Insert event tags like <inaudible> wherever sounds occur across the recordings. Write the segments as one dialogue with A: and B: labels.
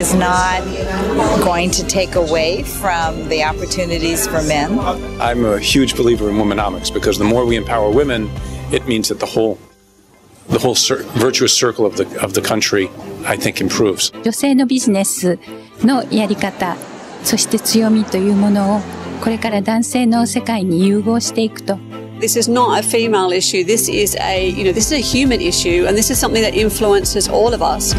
A: is not going to take away from the opportunities for men.
B: I'm a huge believer in womenomics because the more we empower women, it means that the whole the whole cir- virtuous circle of the of the country, I think, improves.
C: 女性のビジネスのやり方、そして強みというものをこれから男性の世界に融合していくと。
D: This is not a female issue. This is a, you know, this is a human issue, and this is something that influences all of us.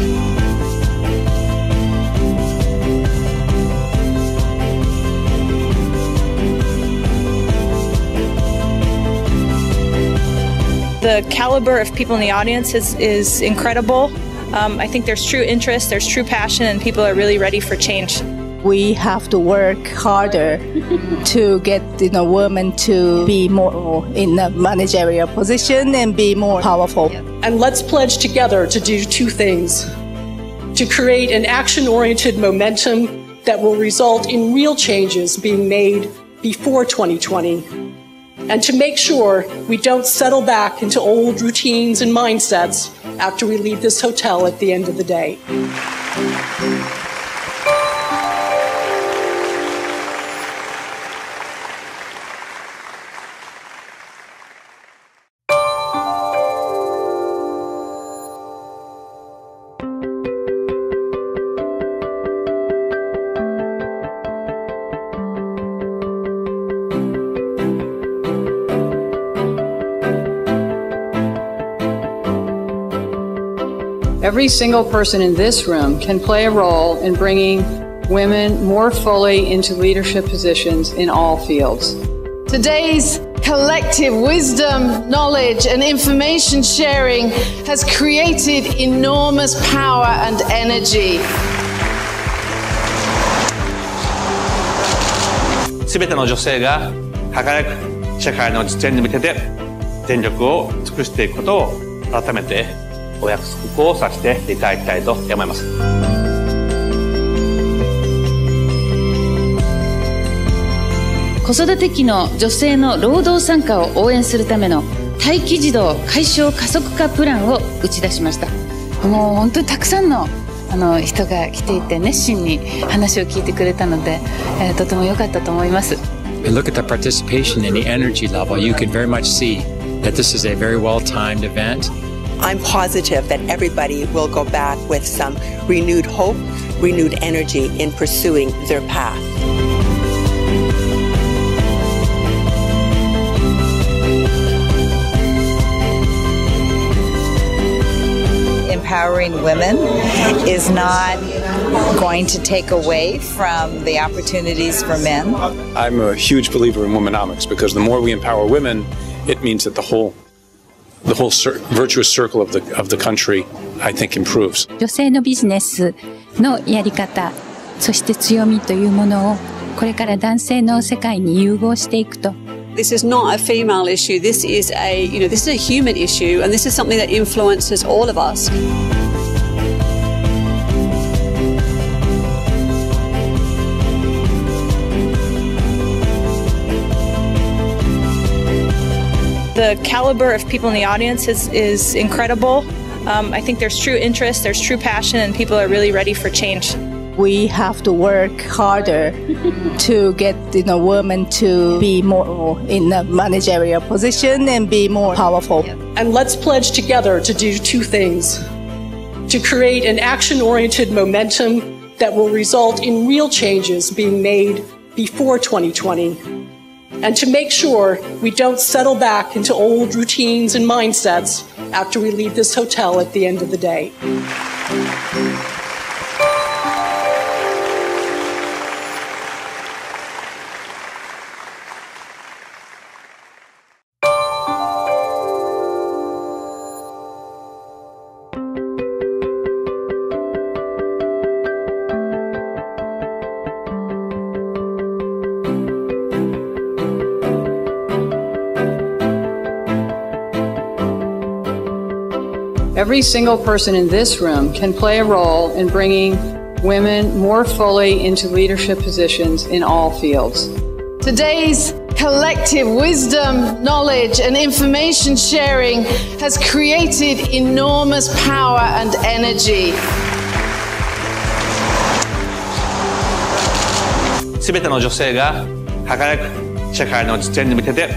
E: The caliber of people in the audience is, is incredible. Um, I think there's true interest, there's true passion, and people are really ready for change.
F: we have to work harder <laughs> to get you know women to be more in a managerial position and be more powerful.
G: And let's pledge together to do two things to create an action oriented momentum that will result in real changes being made before 2020, and to make sure we don't settle back into old routines and mindsets after we leave this hotel at the end of the day.
H: Every single person in this room can play a role in bringing women more fully into leadership positions in all fields.
I: Today's collective wisdom, knowledge, and information sharing has created enormous power and energy.
J: すべての女性が輝く社会の実現に向けて全力を尽くしていくことを改めて お約束をさせていただきたいと思います。
K: 子育て期の女性の労働参加を応援するための待機児童解消加速化プランを打ち出しましたもう本当にたくさんのあの人が来ていて熱心に話を聞いてくれたので、えーとても良かったと思います
L: look at the participation and the energy level. You can very much see that this is a very well timed event.
M: I'm positive that everybody will go back with some renewed hope, renewed energy in pursuing their path.
A: Empowering women is not going to take away from the opportunities for men.
B: I'm a huge believer in womenomics because the more we empower women, it means that the whole the whole cir- virtuous circle of the of the country, I think, improves.
C: 女性のビジネスのやり方、そして強みというものをこれから男性の世界に融合していくと。
D: This is not a female issue. This is a, you know, this is a human issue, and this is something that influences all of us.
E: The caliber of people in the audience is, is incredible. Um, I think there's true interest, there's true passion, and people are really ready for change.
F: We have to work harder <laughs> to get you know women to be more in a managerial position and be more powerful.
G: And let's pledge together to do two things to create an action oriented momentum that will result in real changes being made before 2020, and to make sure we don't settle back into old routines and mindsets after we leave this hotel at the end of the day.
H: Every single person in this room can play a role in bringing women more fully into leadership positions in all fields.
I: Today's collective wisdom, knowledge, and information sharing has created enormous power and energy.
J: 全ての女性が輝く社会の実現に向けて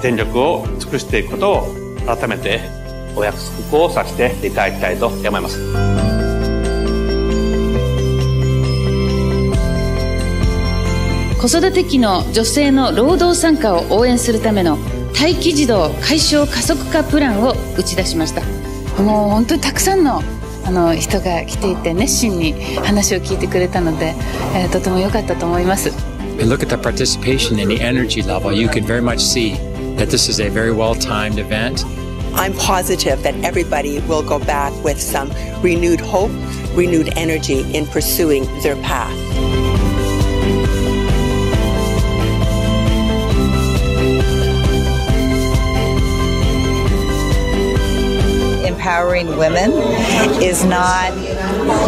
J: 全力を尽くしていくことを改めて お約束をさせていただきたいと思います。
K: 子育て期の女性の労働参加を応援するための待機児童解消加速化プランを打ち出しましたもう本当にたくさんのあの人が来ていて熱心に話を聞いてくれたので、えー、とても良かったと思います
L: look at the participation and the energy level. You can very much see that this is a very well timed event.
M: I'm positive that everybody will go back with some renewed hope, renewed energy in pursuing their path.
A: empowering women is not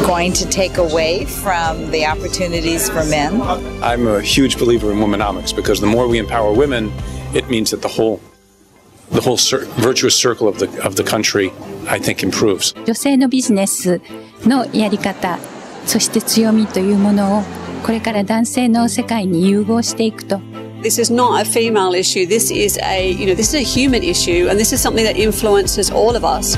A: going to take away from the opportunities for men.
B: I'm a huge believer in womenomics because the more we empower women, it means that the whole the whole cir- virtuous circle of the of the country, I think, improves.
C: 女性のビジネスのやり方、そして強みというものをこれから男性の世界に融合していくと
D: This is not a female issue. This is a, you know, this is a human issue, and this is something that influences all of us.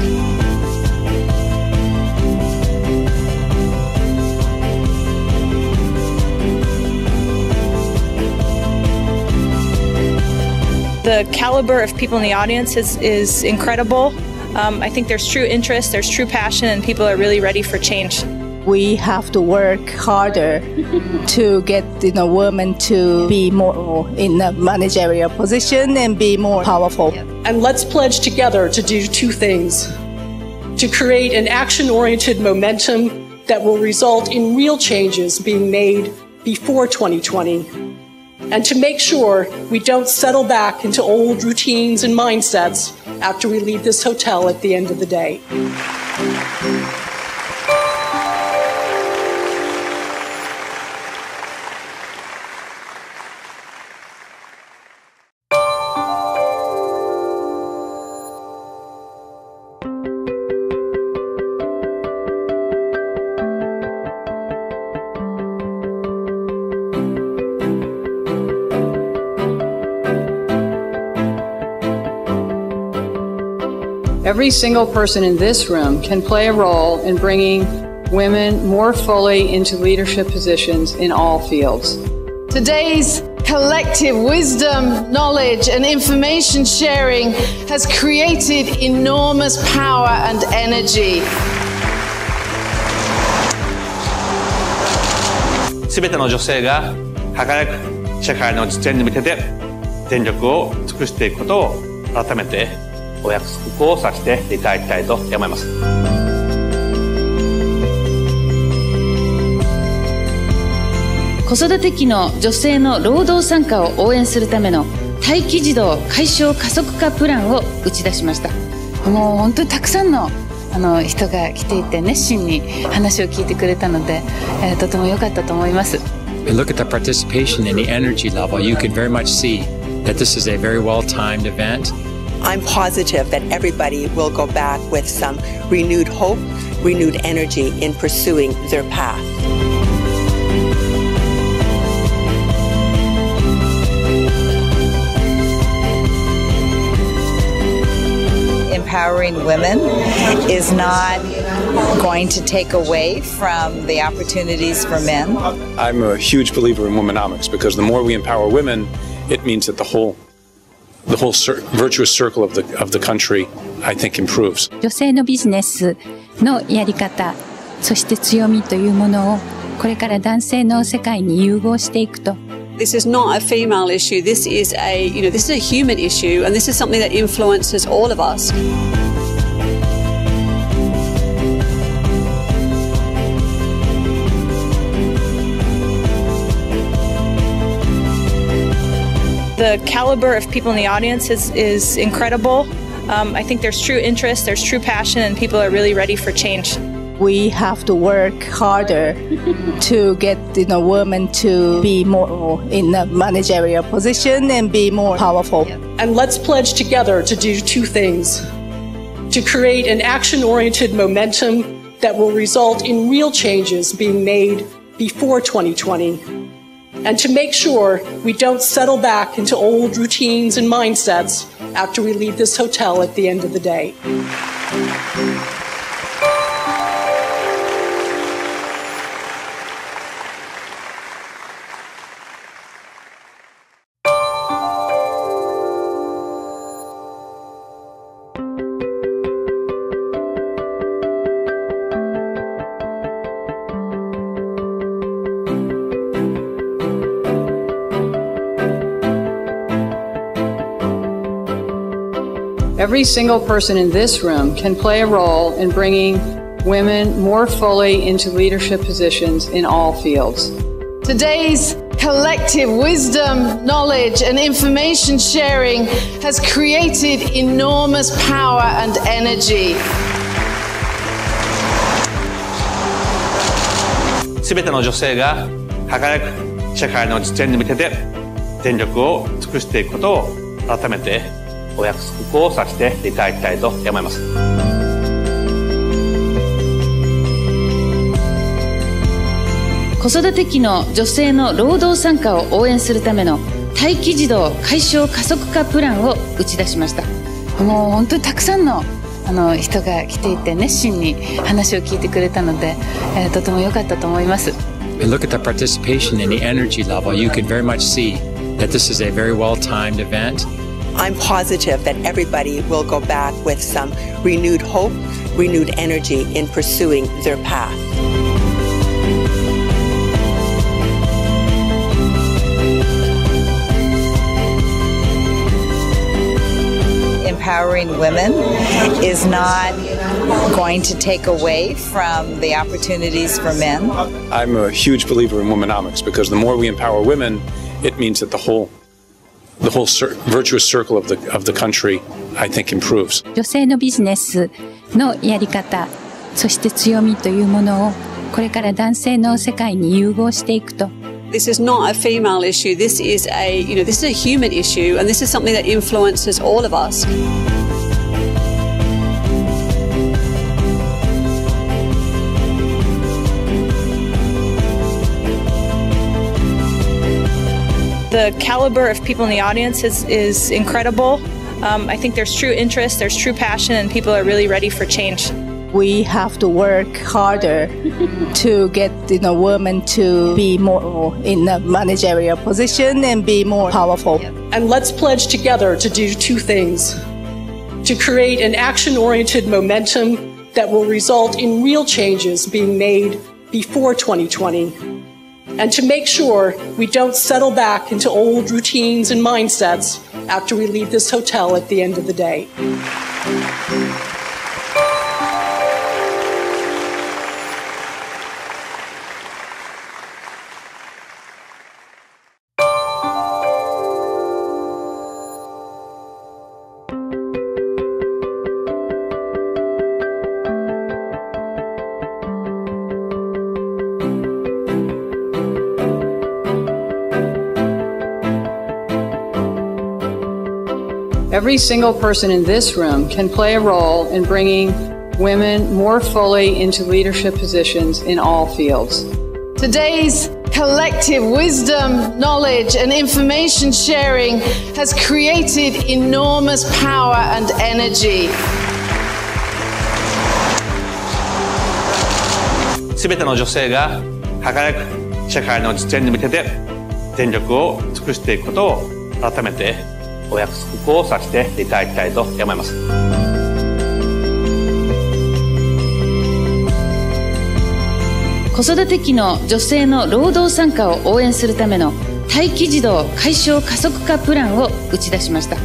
E: The caliber of people in the audience is, is incredible. Um, I think there's true interest, there's true passion, and people are really ready for change.
F: We have to work harder <laughs> to get you know women to be more in a managerial position and be more powerful.
G: And let's pledge together to do two things to create an action oriented momentum that will result in real changes being made before 2020, and to make sure we don't settle back into old routines and mindsets after we leave this hotel at the end of the day.
H: Every single person in this room can play a role in bringing women more fully into leadership positions in all fields.
I: Today's collective wisdom, knowledge, and information sharing has created enormous power and energy.
J: お約束をさせていただきたいと思います。
K: 子育て期の女性の労働参加を応援するための待機児童解消加速化プランを打ち出しましたもう本当にたくさんのあの人が来ていて熱心に話を聞いてくれたので、えー、とても良かったと思います
L: look at the participation and the energy level. You can very much see that this is a very well timed event.
M: I'm positive that everybody will go back with some renewed hope, renewed energy in pursuing their path.
A: Empowering women is not going to take away from the opportunities for men.
B: I'm a huge believer in womenomics because the more we empower women, it means that the whole the whole cir- virtuous circle of the of the country, I think, improves.
C: 女性のビジネスのやり方、そして強みというものをこれから男性の世界に融合していくと
D: This is not a female issue. This is a, you know, this is a human issue, and this is something that influences all of us.
E: The caliber of people in the audience is, is incredible. Um, I think there's true interest, there's true passion, and people are really ready for change.
F: We have to work harder <laughs> to get you know women to be more in a managerial position and be more powerful.
G: And let's pledge together to do two things to create an action oriented momentum that will result in real changes being made before 2020, and to make sure we don't settle back into old routines and mindsets after we leave this hotel at the end of the day.
H: Every single person in this room can play a role in bringing women more fully into leadership positions in all fields.
I: Today's collective wisdom, knowledge, and information sharing has created enormous power and energy.
J: すべての女性が輝く社会の実現に向けて全力を尽くしていくことを改めて お約束をさせていただきたいと思います
K: 子育て期の女性の労働参加を応援するための待機児童解消加速化プランを打ち出しましたもう本当にたくさんのあの人が来ていて熱心に話を聞いてくれたので、えー、とても良かったと思います
L: look at the participation and the energy level. You can very much see that this is a very well timed event.
M: I'm positive that everybody will go back with some renewed hope, renewed energy in pursuing their path.
A: Empowering women is not going to take away from the opportunities for men.
B: I'm a huge believer in womenomics because the more we empower women, it means that the whole the whole cir- virtuous circle of the of the country, I think, improves.
C: 女性のビジネスのやり方、そして強みというものをこれから男性の世界に融合していくと
D: This is not a female issue. This is a, you know, this is a human issue, and this is something that influences all of us.
E: The caliber of people in the audience is, is incredible. Um, I think there's true interest, there's true passion, and people are really ready for change.
F: We have to work harder <laughs> to get you know women to be more in a managerial position and be more powerful.
G: And let's pledge together to do two things to create an action oriented momentum that will result in real changes being made before 2020 and to make sure we don't settle back into old routines and mindsets after we leave this hotel at the end of the day.
H: Every single person in this room can play a role in bringing women more fully into leadership positions in all fields.
I: Today's collective wisdom, knowledge, and information sharing has created enormous power and energy.
J: すべての女性が輝く社会の実現に向けて全力を尽くしていくことを改めて お約束をさせていただきたいと思います
K: 子育て期の女性の労働参加を応援するための待機児童解消加速化プランを打ち出しました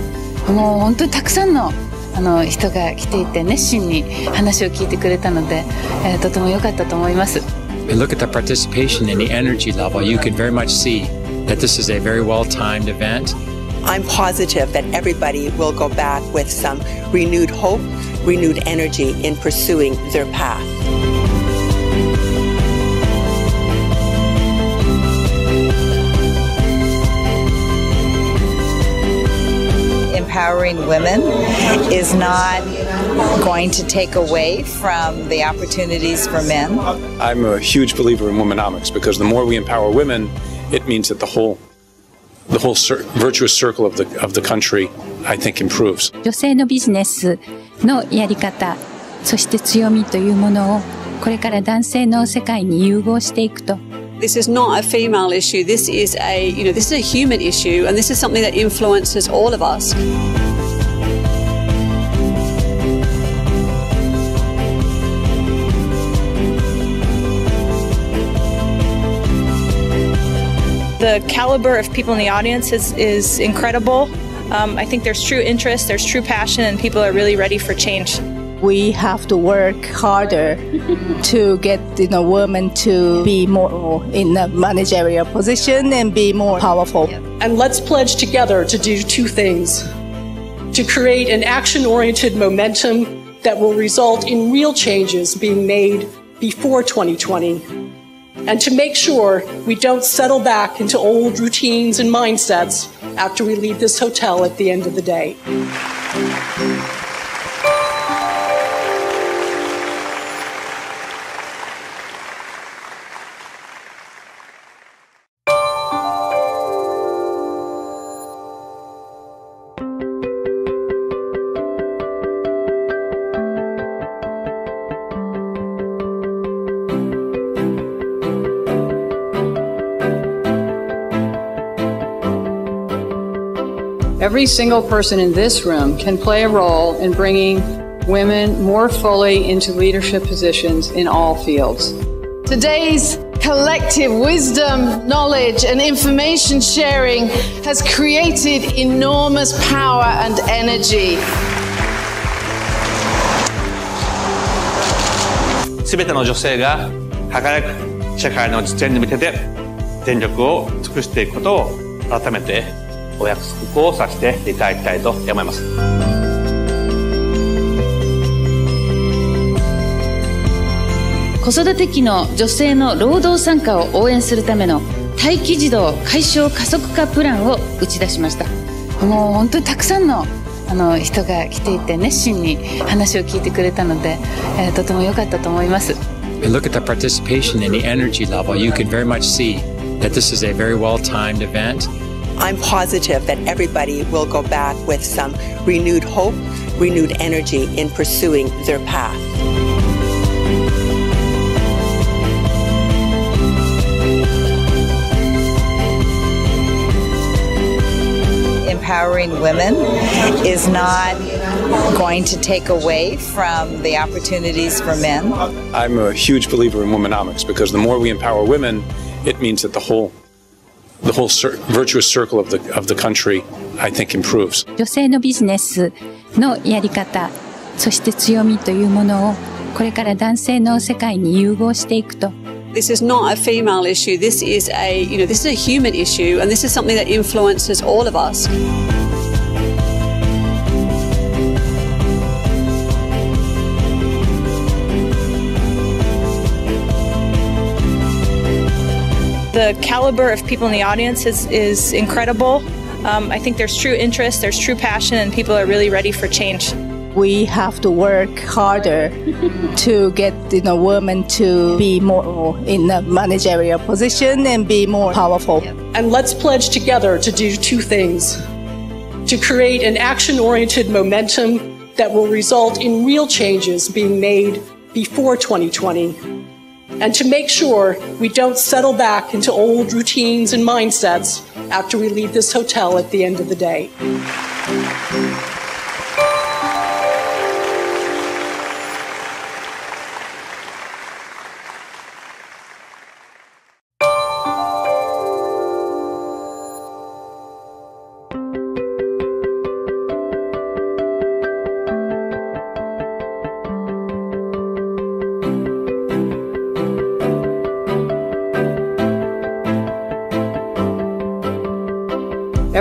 K: もう本当にたくさんのあの人が来ていて熱心に話を聞いてくれたので、えー、とても良かったと思います
L: look at the participation and the energy level. You can very much see that this is a very well timed event.
M: I'm positive that everybody will go back with some renewed hope, renewed energy in pursuing their path.
A: Empowering women is not going to take away from the opportunities for men.
B: I'm a huge believer in womenomics because the more we empower women, it means that the whole the whole cir- virtuous circle of the of the country, I think, improves.
C: 女性のビジネスのやり方、そして強みというものをこれから男性の世界に融合していくと。
D: This is not a female issue. This is a, you know, this is a human issue, and this is something that influences all of us.
E: The caliber of people in the audience is, is incredible. Um, I think there's true interest, there's true passion, and people are really ready for change.
F: We have to work harder <laughs> to get you know women to be more in a managerial position and be more powerful.
G: And let's pledge together to do two things to create an action oriented momentum that will result in real changes being made before 2020, and to make sure we don't settle back into old routines and mindsets after we leave this hotel at the end of the day.
H: Every single person in this room can play a role in bringing women more fully into leadership positions in all fields.
I: Today's collective wisdom, knowledge, and information sharing has created enormous power and energy.
J: お約束をさせていただきたいと思います。
K: 子育て期の女性の労働参加を応援するための待機児童解消加速化プランを打ち出しましたもう本当にたくさんのあの人が来ていて熱心に話を聞いてくれたので、えーとても良かったと思います
L: look at the participation and the energy level. You can very much see that this is a very well timed event.
M: I'm positive that everybody will go back with some renewed hope, renewed energy in pursuing their path.
A: Empowering women is not going to take away from the opportunities for men.
B: I'm a huge believer in womenomics because the more we empower women, it means that the whole the whole cir- virtuous circle of the of the country, I think, improves.
C: 女性のビジネスのやり方、そして強みというものをこれから男性の世界に融合していくと。
D: This is not a female issue. This is a, you know, this is a human issue, and this is something that influences all of us.
E: The caliber of people in the audience is, is incredible. Um, I think there's true interest, there's true passion, and people are really ready for change.
F: We have to work harder <laughs> to get you know women to be more in a managerial position and be more powerful.
G: And let's pledge together to do two things to create an action oriented momentum that will result in real changes being made before 2020, and to make sure we don't settle back into old routines and mindsets after we leave this hotel at the end of the day.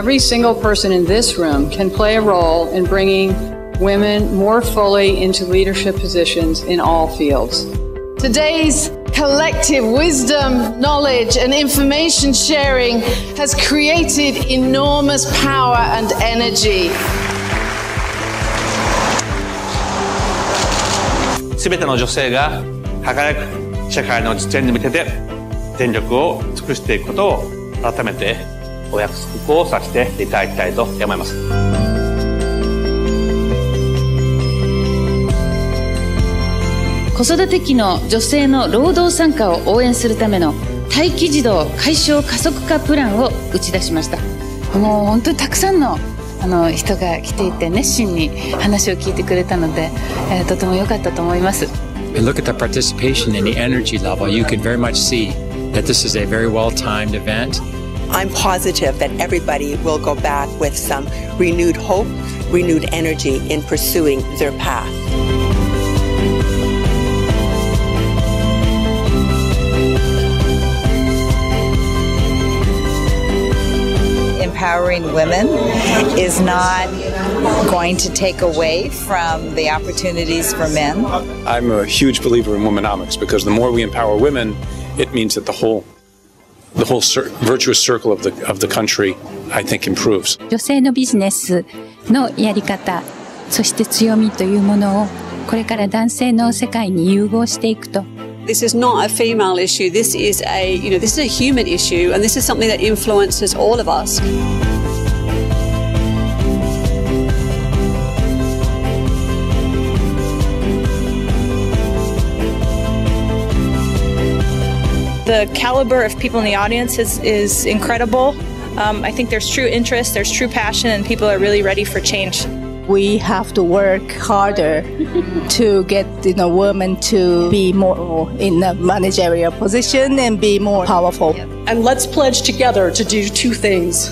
H: Every single person in this room can play a role in bringing women more fully into leadership positions in all fields.
I: Today's collective wisdom, knowledge, and information sharing has created enormous power and energy.
J: すべての女性が輝く社会の実現に向けて全力を尽くしていくことを 改めて お約束をさせていただきたいと思います。
K: 子育て期の女性の労働参加を応援するための待機児童解消加速化プランを打ち出しましたもう本当にたくさんのあの人が来ていて熱心に話を聞いてくれたので、えー、とても良かったと思います。
L: Look at the participation and the energy level. You can very much see that this is a very well timed event.
M: I'm positive that everybody will go back with some renewed hope, renewed energy in pursuing their path.
A: empowering women is not going to take away from the opportunities for men.
B: I'm a huge believer in womenomics because the more we empower women, it means that the whole the whole cir- virtuous circle of the of the country, I think, improves.
C: 女性のビジネスのやり方、そして強みというものをこれから男性の世界に融合していくと。
D: This is not a female issue. This is a, you know, this is a human issue, and this is something that influences all of us.
E: The caliber of people in the audience is, is incredible. Um, I think there's true interest, there's true passion, and people are really ready for change
F: we have to work harder <laughs> to get you know women to be more in a managerial position and be more powerful.
G: And let's pledge together to do two things: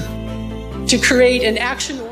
G: to create an action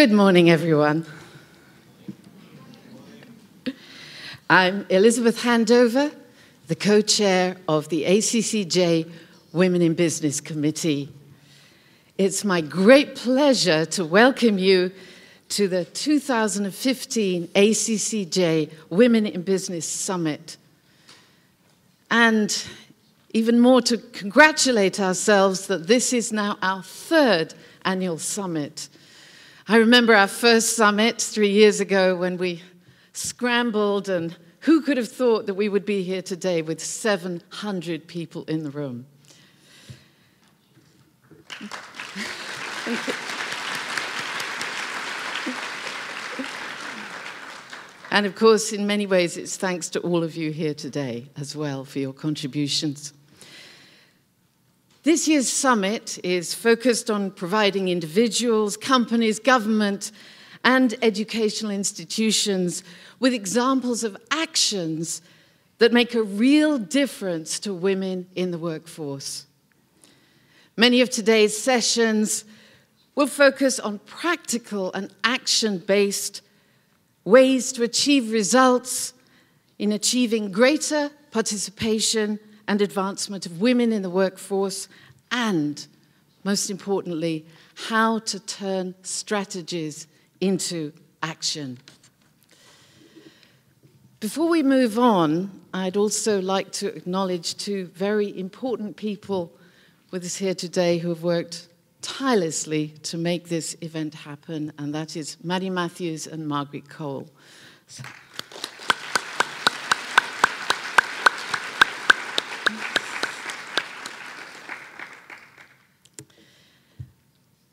I: Good morning, everyone. I'm Elizabeth Handover, the co chair of the ACCJ Women in Business Committee. It's my great pleasure to welcome you to the 2015 ACCJ Women in Business Summit. And even more to congratulate ourselves that this is now our third annual summit. I remember our first summit three years ago when we scrambled, and who could have thought that we would be here today with 700 people in the room? And of course, in many ways, it's thanks to all of you here today as well for your contributions. This year's summit is focused on providing individuals, companies, government, and educational institutions with examples of actions that make a real difference to women in the workforce. Many of today's sessions will focus on practical and action based ways to achieve results in achieving greater participation and advancement of women in the workforce, and most importantly, how to turn strategies into action. Before we move on, I'd also like to acknowledge two very important people with us here today who have worked tirelessly to make this event happen, and that is Maddie Matthews and Margaret Cole. So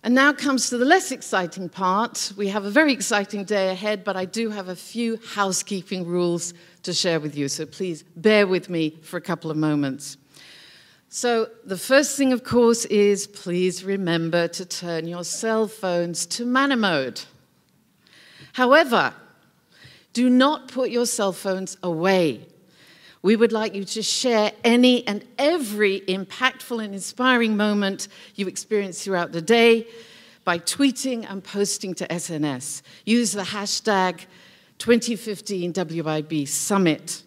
I: And now comes to the less exciting part. We have a very exciting day ahead, but I do have a few housekeeping rules to share with you, so please bear with me for a couple of moments. So, the first thing, of course, is please remember to turn your cell phones to manner mode. However, do not put your cell phones away. We would like you to share any and every impactful and inspiring moment you experience throughout the day by tweeting and posting to SNS. Use the hashtag 2015 WIB Summit.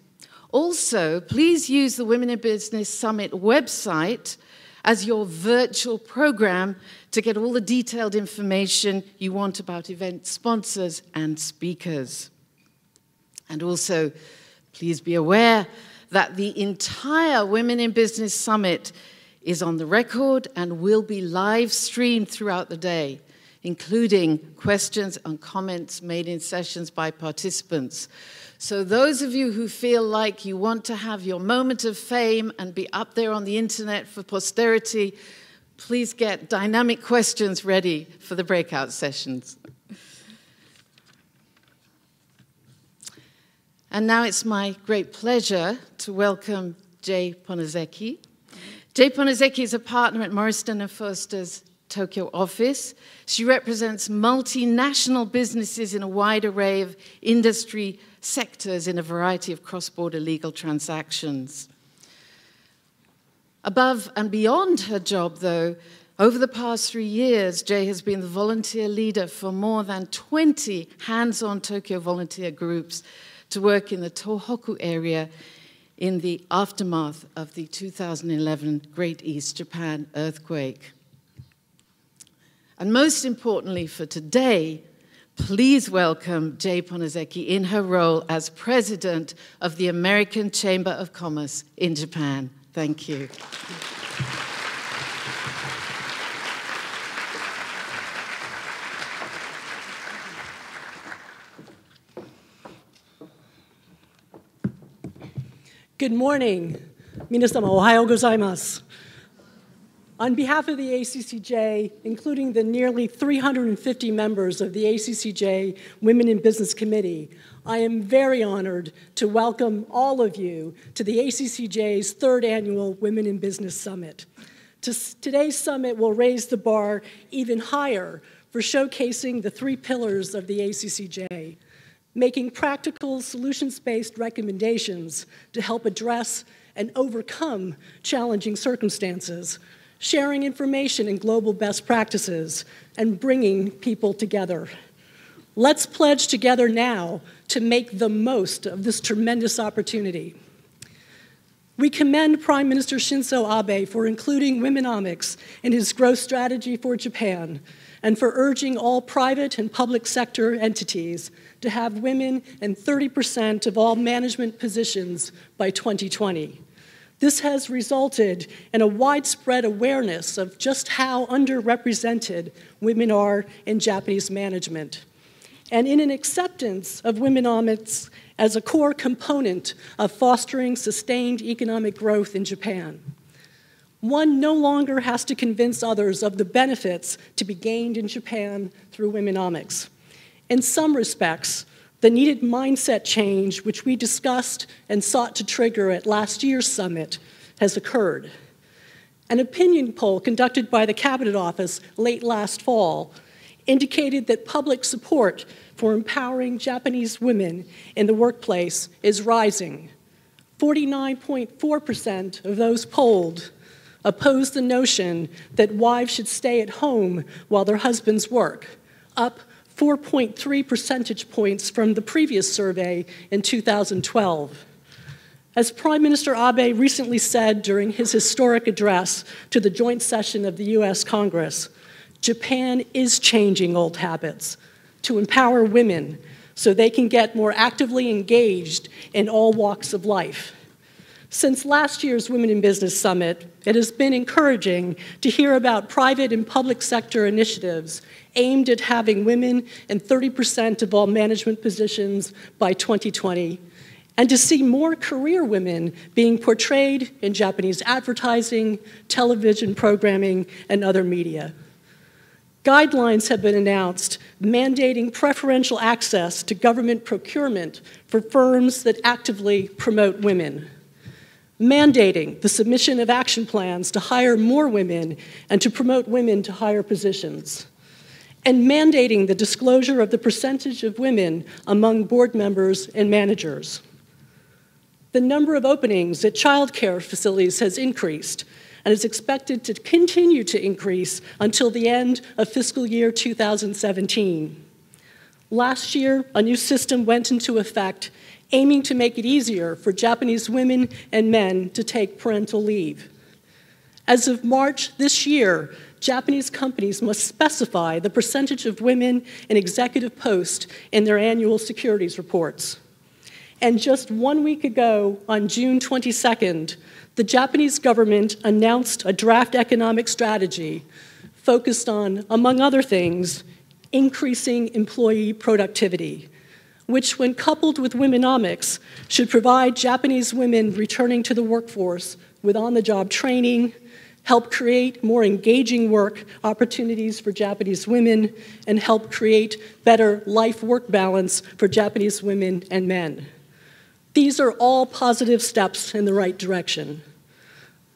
I: Also, please use the Women in Business Summit website as your virtual program to get all the detailed information you want about event sponsors and speakers. And also, Please be aware that the entire Women in Business Summit is on the record and will be live streamed throughout the day, including questions and comments made in sessions by participants. So, those of you who feel like you want to have your moment of fame and be up there on the internet for posterity, please get dynamic questions ready for the breakout sessions. And now it's my great pleasure to welcome Jay Ponazecki. Jay Ponazecki is a partner at Morrison & Foerster's Tokyo office. She represents multinational businesses in a wide array of industry sectors in a variety of cross-border legal transactions. Above and beyond her job, though, over the past three years, Jay has been the volunteer leader for more than 20 hands-on Tokyo volunteer groups to work in the Tohoku area in the aftermath of the 2011 Great East Japan earthquake. And most importantly for today, please welcome Jay Ponazecki in her role as president of the American Chamber of Commerce in Japan. Thank you.
G: Good morning. Minasama, Ohio gozaimasu. On behalf of the ACCJ, including the nearly 350 members of the ACCJ Women in Business Committee, I am very honored to welcome all of you to the ACCJ's third annual Women in Business Summit. Today's summit will raise the bar even higher for showcasing the three pillars of the ACCJ making practical, solutions based recommendations to help address and overcome challenging circumstances, sharing information and global best practices, and bringing people together. Let's pledge together now to make the most of this tremendous opportunity. We commend Prime Minister Shinzo Abe for including Womenomics in his growth strategy for Japan and for urging all private and public sector entities to have women in 30% of all management positions by 2020. This has resulted in a widespread awareness of just how underrepresented women are in Japanese management, and in an acceptance of womenomics as a core component of fostering sustained economic growth in Japan. One no longer has to convince others of the benefits to be gained in Japan through womenomics. In some respects, the needed mindset change, which we discussed and sought to trigger at last year's summit, has occurred. An opinion poll conducted by the Cabinet Office late last fall indicated that public support for empowering Japanese women in the workplace is rising. 49.4% of those polled oppose the notion that wives should stay at home while their husbands work, up 4.3 percentage points from the previous survey in 2012. As Prime Minister Abe recently said during his historic address to the joint session of the US Congress, Japan is changing old habits to empower women so they can get more actively engaged in all walks of life. Since last year's Women in Business Summit, it has been encouraging to hear about private and public sector initiatives aimed at having women in 30% of all management positions by 2020, and to see more career women being portrayed in Japanese advertising, television programming, and other media. Guidelines have been announced mandating preferential access to government procurement for firms that actively promote women mandating the submission of action plans to hire more women and to promote women to higher positions, and mandating the disclosure of the percentage of women among board members and managers. The number of openings at childcare facilities has increased and is expected to continue to increase until the end of fiscal year 2017. Last year, a new system went into effect aiming to make it easier for Japanese women and men to take parental leave. As of March this year, Japanese companies must specify the percentage of women in executive posts in their annual securities reports. And just one week ago, on June 22nd, the Japanese government announced a draft economic strategy focused on, among other things, increasing employee productivity which, when coupled with Womenomics, should provide Japanese women returning to the workforce with on the job training, help create more engaging work opportunities for Japanese women, and help create better life work balance for Japanese women and men. These are all positive steps in the right direction.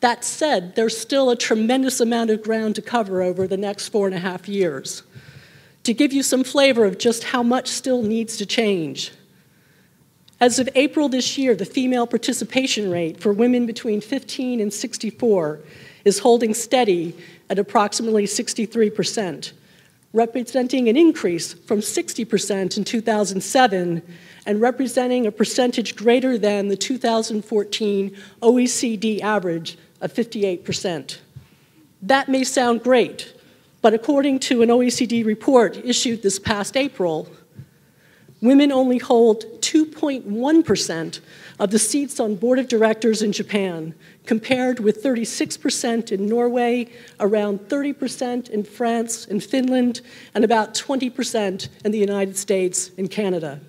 G: That said, there's still a tremendous amount of ground to cover over the next four and a half years to give you some flavor of just how much still needs to change. As of April this year, the female participation rate for women between 15 and 64 is holding steady at approximately 63%, representing an increase from 60% in 2007 and representing a percentage greater than the 2014 OECD average of 58%. That may sound great, but according to an OECD report issued this past April, women only hold 2.1% of the seats on board of directors in Japan, compared with 36% in Norway, around 30% in France and Finland, and about 20% in the United States and Canada.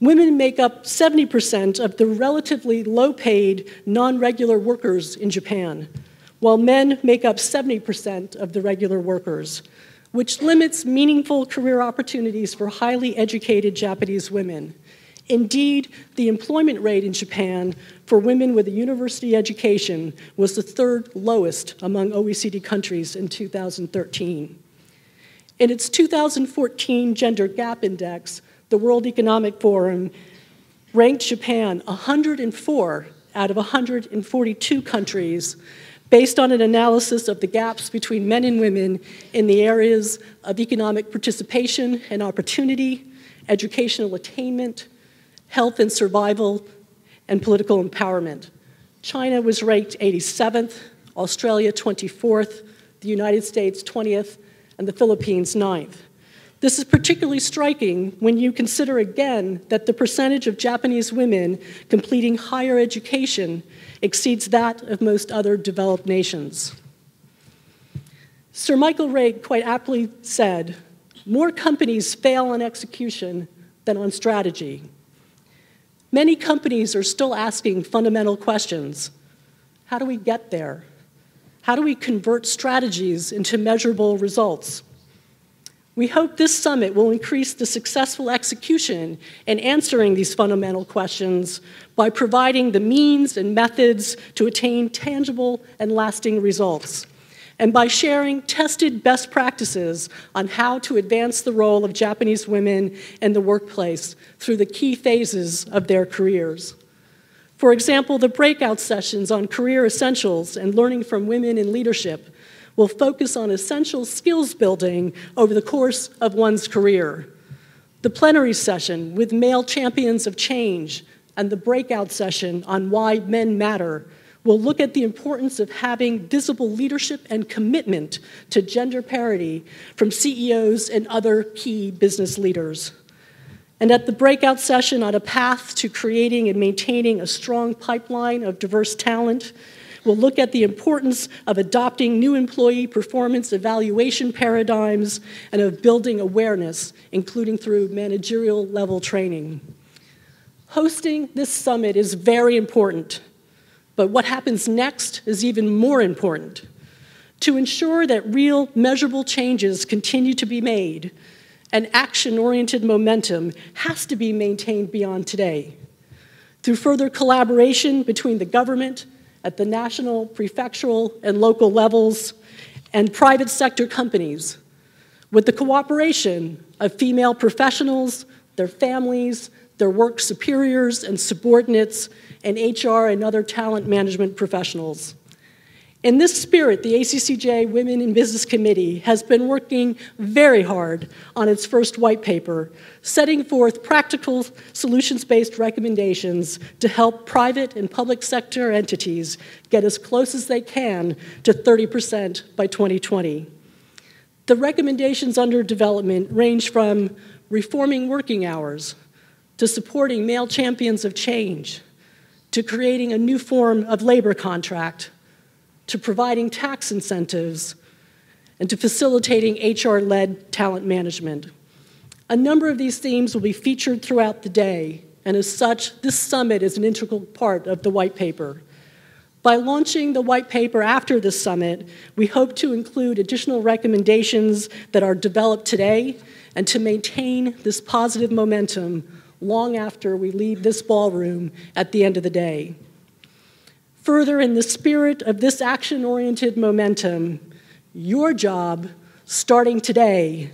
G: Women make up 70% of the relatively low paid, non regular workers in Japan, while men make up 70% of the regular workers, which limits meaningful career opportunities for highly educated Japanese women. Indeed, the employment rate in Japan for women with a university education was the third lowest among OECD countries in 2013. In its 2014 Gender Gap Index, the World Economic Forum ranked Japan 104 out of 142 countries based on an analysis of the gaps between men and women in the areas of economic participation and opportunity, educational attainment, health and survival, and political empowerment. China was ranked 87th, Australia 24th, the United States 20th, and the Philippines 9th. This is particularly striking when you consider again that the percentage of Japanese women completing higher education exceeds that of most other developed nations. Sir Michael Rake quite aptly said, more companies fail on execution than on strategy. Many companies are still asking fundamental questions. How do we get there? How do we convert strategies into measurable results? We hope this summit will increase the successful execution in answering these fundamental questions by providing the means and methods to attain tangible and lasting results, and by sharing tested best practices on how to advance the role of Japanese women in the workplace through the key phases of their careers. For example, the breakout sessions on career essentials and learning from women in leadership will focus on essential skills building over the course of one's career. The plenary session with male champions of change and the breakout session on why men matter will look at the importance of having visible leadership and commitment to gender parity from CEOs and other key business leaders. And at the breakout session on a path to creating and maintaining a strong pipeline of diverse talent, We'll look at the importance of adopting new employee performance evaluation paradigms and of building awareness, including through managerial level training. Hosting this summit is very important, but what happens next is even more important. To ensure that real measurable changes continue to be made, an action oriented momentum has to be maintained beyond today. Through further collaboration between the government, at the national, prefectural, and local levels, and private sector companies, with the cooperation of female professionals, their families, their work superiors and subordinates, and HR and other talent management professionals. In this spirit, the ACCJ Women in Business Committee has been working very hard on its first white paper, setting forth practical solutions based recommendations to help private and public sector entities get as close as they can to 30% by 2020. The recommendations under development range from reforming working hours to supporting male champions of change to creating a new form of labor contract to providing tax incentives, and to facilitating HR led talent management. A number of these themes will be featured throughout the day, and as such, this summit is an integral part of the white paper. By launching the white paper after the summit, we hope to include additional recommendations that are developed today and to maintain this positive momentum long after we leave this ballroom at the end of the day. Further, in the spirit of this action oriented momentum, your job, starting today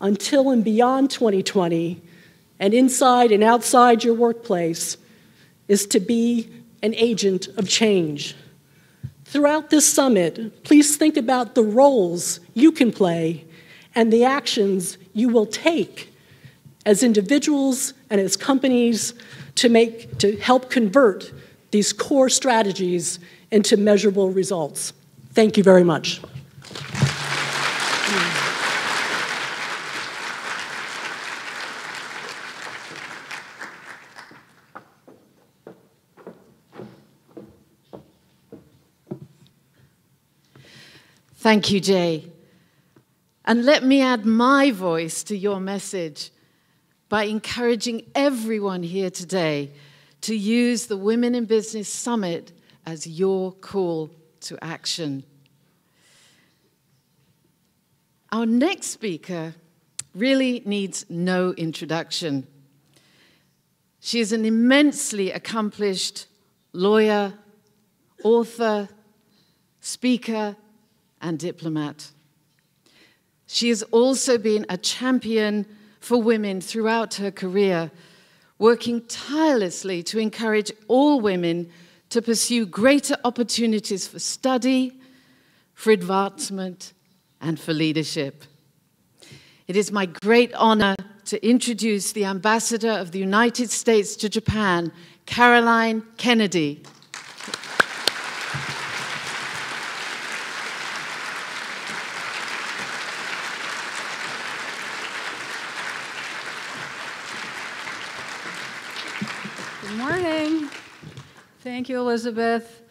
G: until and beyond 2020, and inside and outside your workplace, is to be an agent of change. Throughout this summit, please think about the roles you can play and the actions you will take as individuals and as companies to, make, to help convert these core strategies into measurable results. Thank you very much.
I: Thank you, Jay. And let me add my voice to your message by encouraging everyone here today to use the Women in Business Summit as your call to action. Our next speaker really needs no introduction. She is an immensely accomplished lawyer, author, speaker, and diplomat. She has also been a champion for women throughout her career working tirelessly to encourage all women to pursue greater opportunities for study, for advancement, and for leadership. It is my great honor to introduce the Ambassador of the United States to Japan, Caroline Kennedy.
H: Good morning. Thank you, Elizabeth.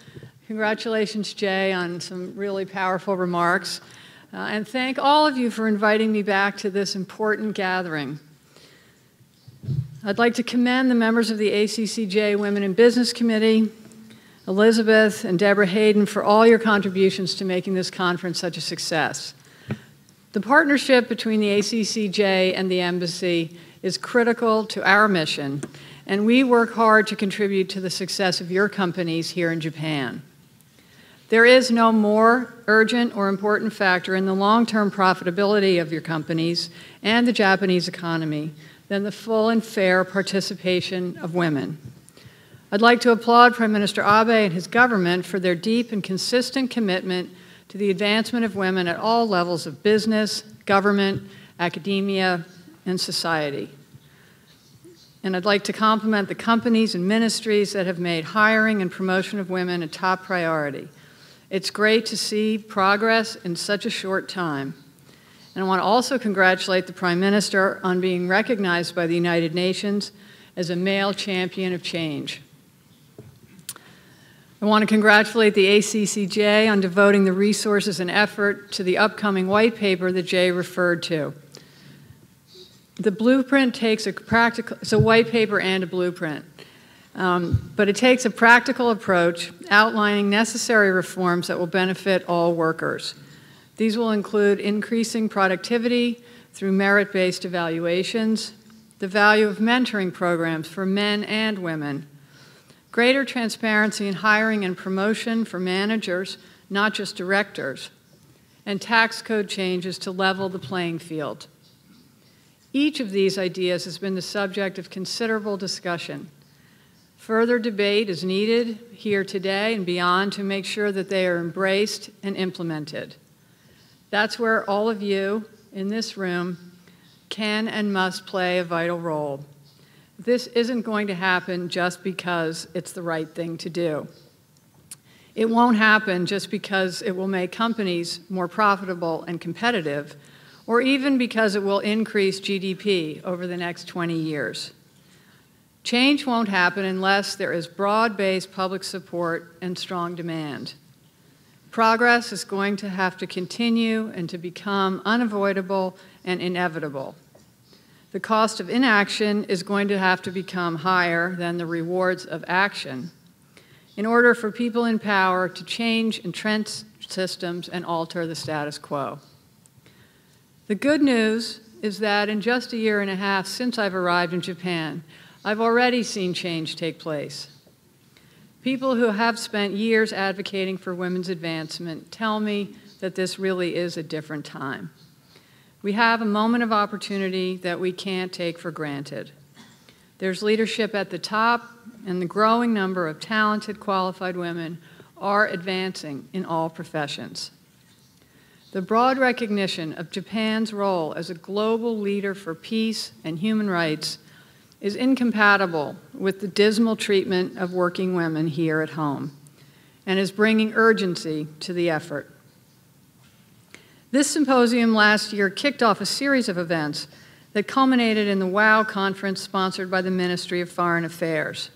H: Congratulations, Jay, on some really powerful remarks. Uh, and thank all of you for inviting me back to this important gathering. I'd like to commend the members of the ACCJ Women in Business Committee, Elizabeth and Deborah Hayden, for all your contributions to making this conference such a success. The partnership between the ACCJ and the Embassy is critical to our mission, and we work hard to contribute to the success of your companies here in Japan. There is no more urgent or important factor in the long term profitability of your companies and the Japanese economy than the full and fair participation of women. I'd like to applaud Prime Minister Abe and his government for their deep and consistent commitment to the advancement of women at all levels of business, government, academia, and society. And I'd like to compliment the companies and ministries that have made hiring and promotion of women a top priority. It's great to see progress in such a short time. And I want to also congratulate the Prime Minister on being recognized by the United Nations as a male champion of change. I want to congratulate the ACCJ on devoting the resources and effort to the upcoming white paper that Jay referred to. The blueprint takes a practical, it's a white paper and a blueprint. Um, but it takes a practical approach outlining necessary reforms that will benefit all workers. These will include increasing productivity through merit based evaluations, the value of mentoring programs for men and women, greater transparency in hiring and promotion for managers, not just directors, and tax code changes to level the playing field. Each of these ideas has been the subject of considerable discussion. Further debate is needed here today and beyond to make sure that they are embraced and implemented. That's where all of you in this room can and must play a vital role. This isn't going to happen just because it's the right thing to do. It won't happen just because it will make companies more profitable and competitive, or even because it will increase GDP over the next 20 years. Change won't happen unless there is broad based public support and strong demand. Progress is going to have to continue and to become unavoidable and inevitable. The cost of inaction is going to have to become higher than the rewards of action in order for people in power to change entrenched systems and alter the status quo. The good news is that in just a year and a half since I've arrived in Japan, I've already seen change take place. People who have spent years advocating for women's advancement tell me that this really is a different time. We have a moment of opportunity that we can't take for granted. There's leadership at the top, and the growing number of talented, qualified women are advancing in all professions. The broad recognition of Japan's role as a global leader for peace and human rights is incompatible with the dismal treatment of working women here at home and is bringing urgency to the effort. This symposium last year kicked off a series of events that culminated in the WOW conference sponsored by the Ministry of Foreign Affairs.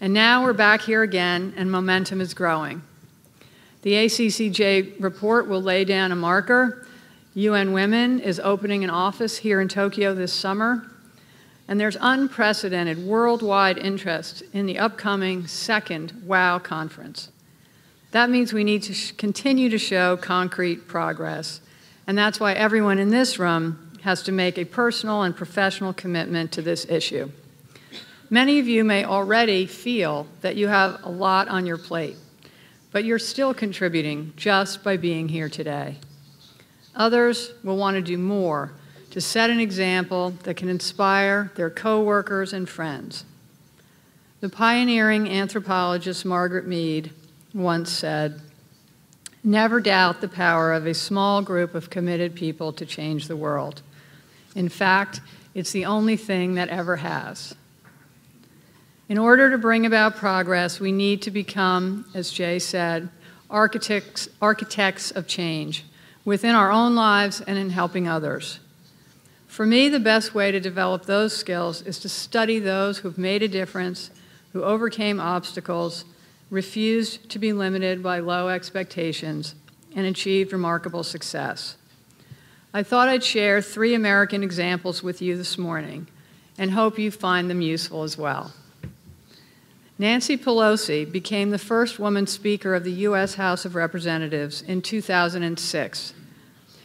H: And now we're back here again, and momentum is growing. The ACCJ report will lay down a marker. UN Women is opening an office here in Tokyo this summer and there's unprecedented worldwide interest in the upcoming second WOW conference. That means we need to continue to show concrete progress, and that's why everyone in this room has to make a personal and professional commitment to this issue. Many of you may already feel that you have a lot on your plate, but you're still contributing just by being here today. Others will want to do more to set an example that can inspire their coworkers and friends. The pioneering anthropologist Margaret Mead once said, Never doubt the power of a small group of committed people to change the world. In fact, it's the only thing that ever has. In order to bring about progress, we need to become, as Jay said, architects, architects of change within our own lives and in helping others. For me, the best way to develop those skills is to study those who've made a difference, who overcame obstacles, refused to be limited by low expectations, and achieved remarkable success. I thought I'd share three American examples with you this morning and hope you find them useful as well. Nancy Pelosi became the first woman Speaker of the U.S. House of Representatives in 2006.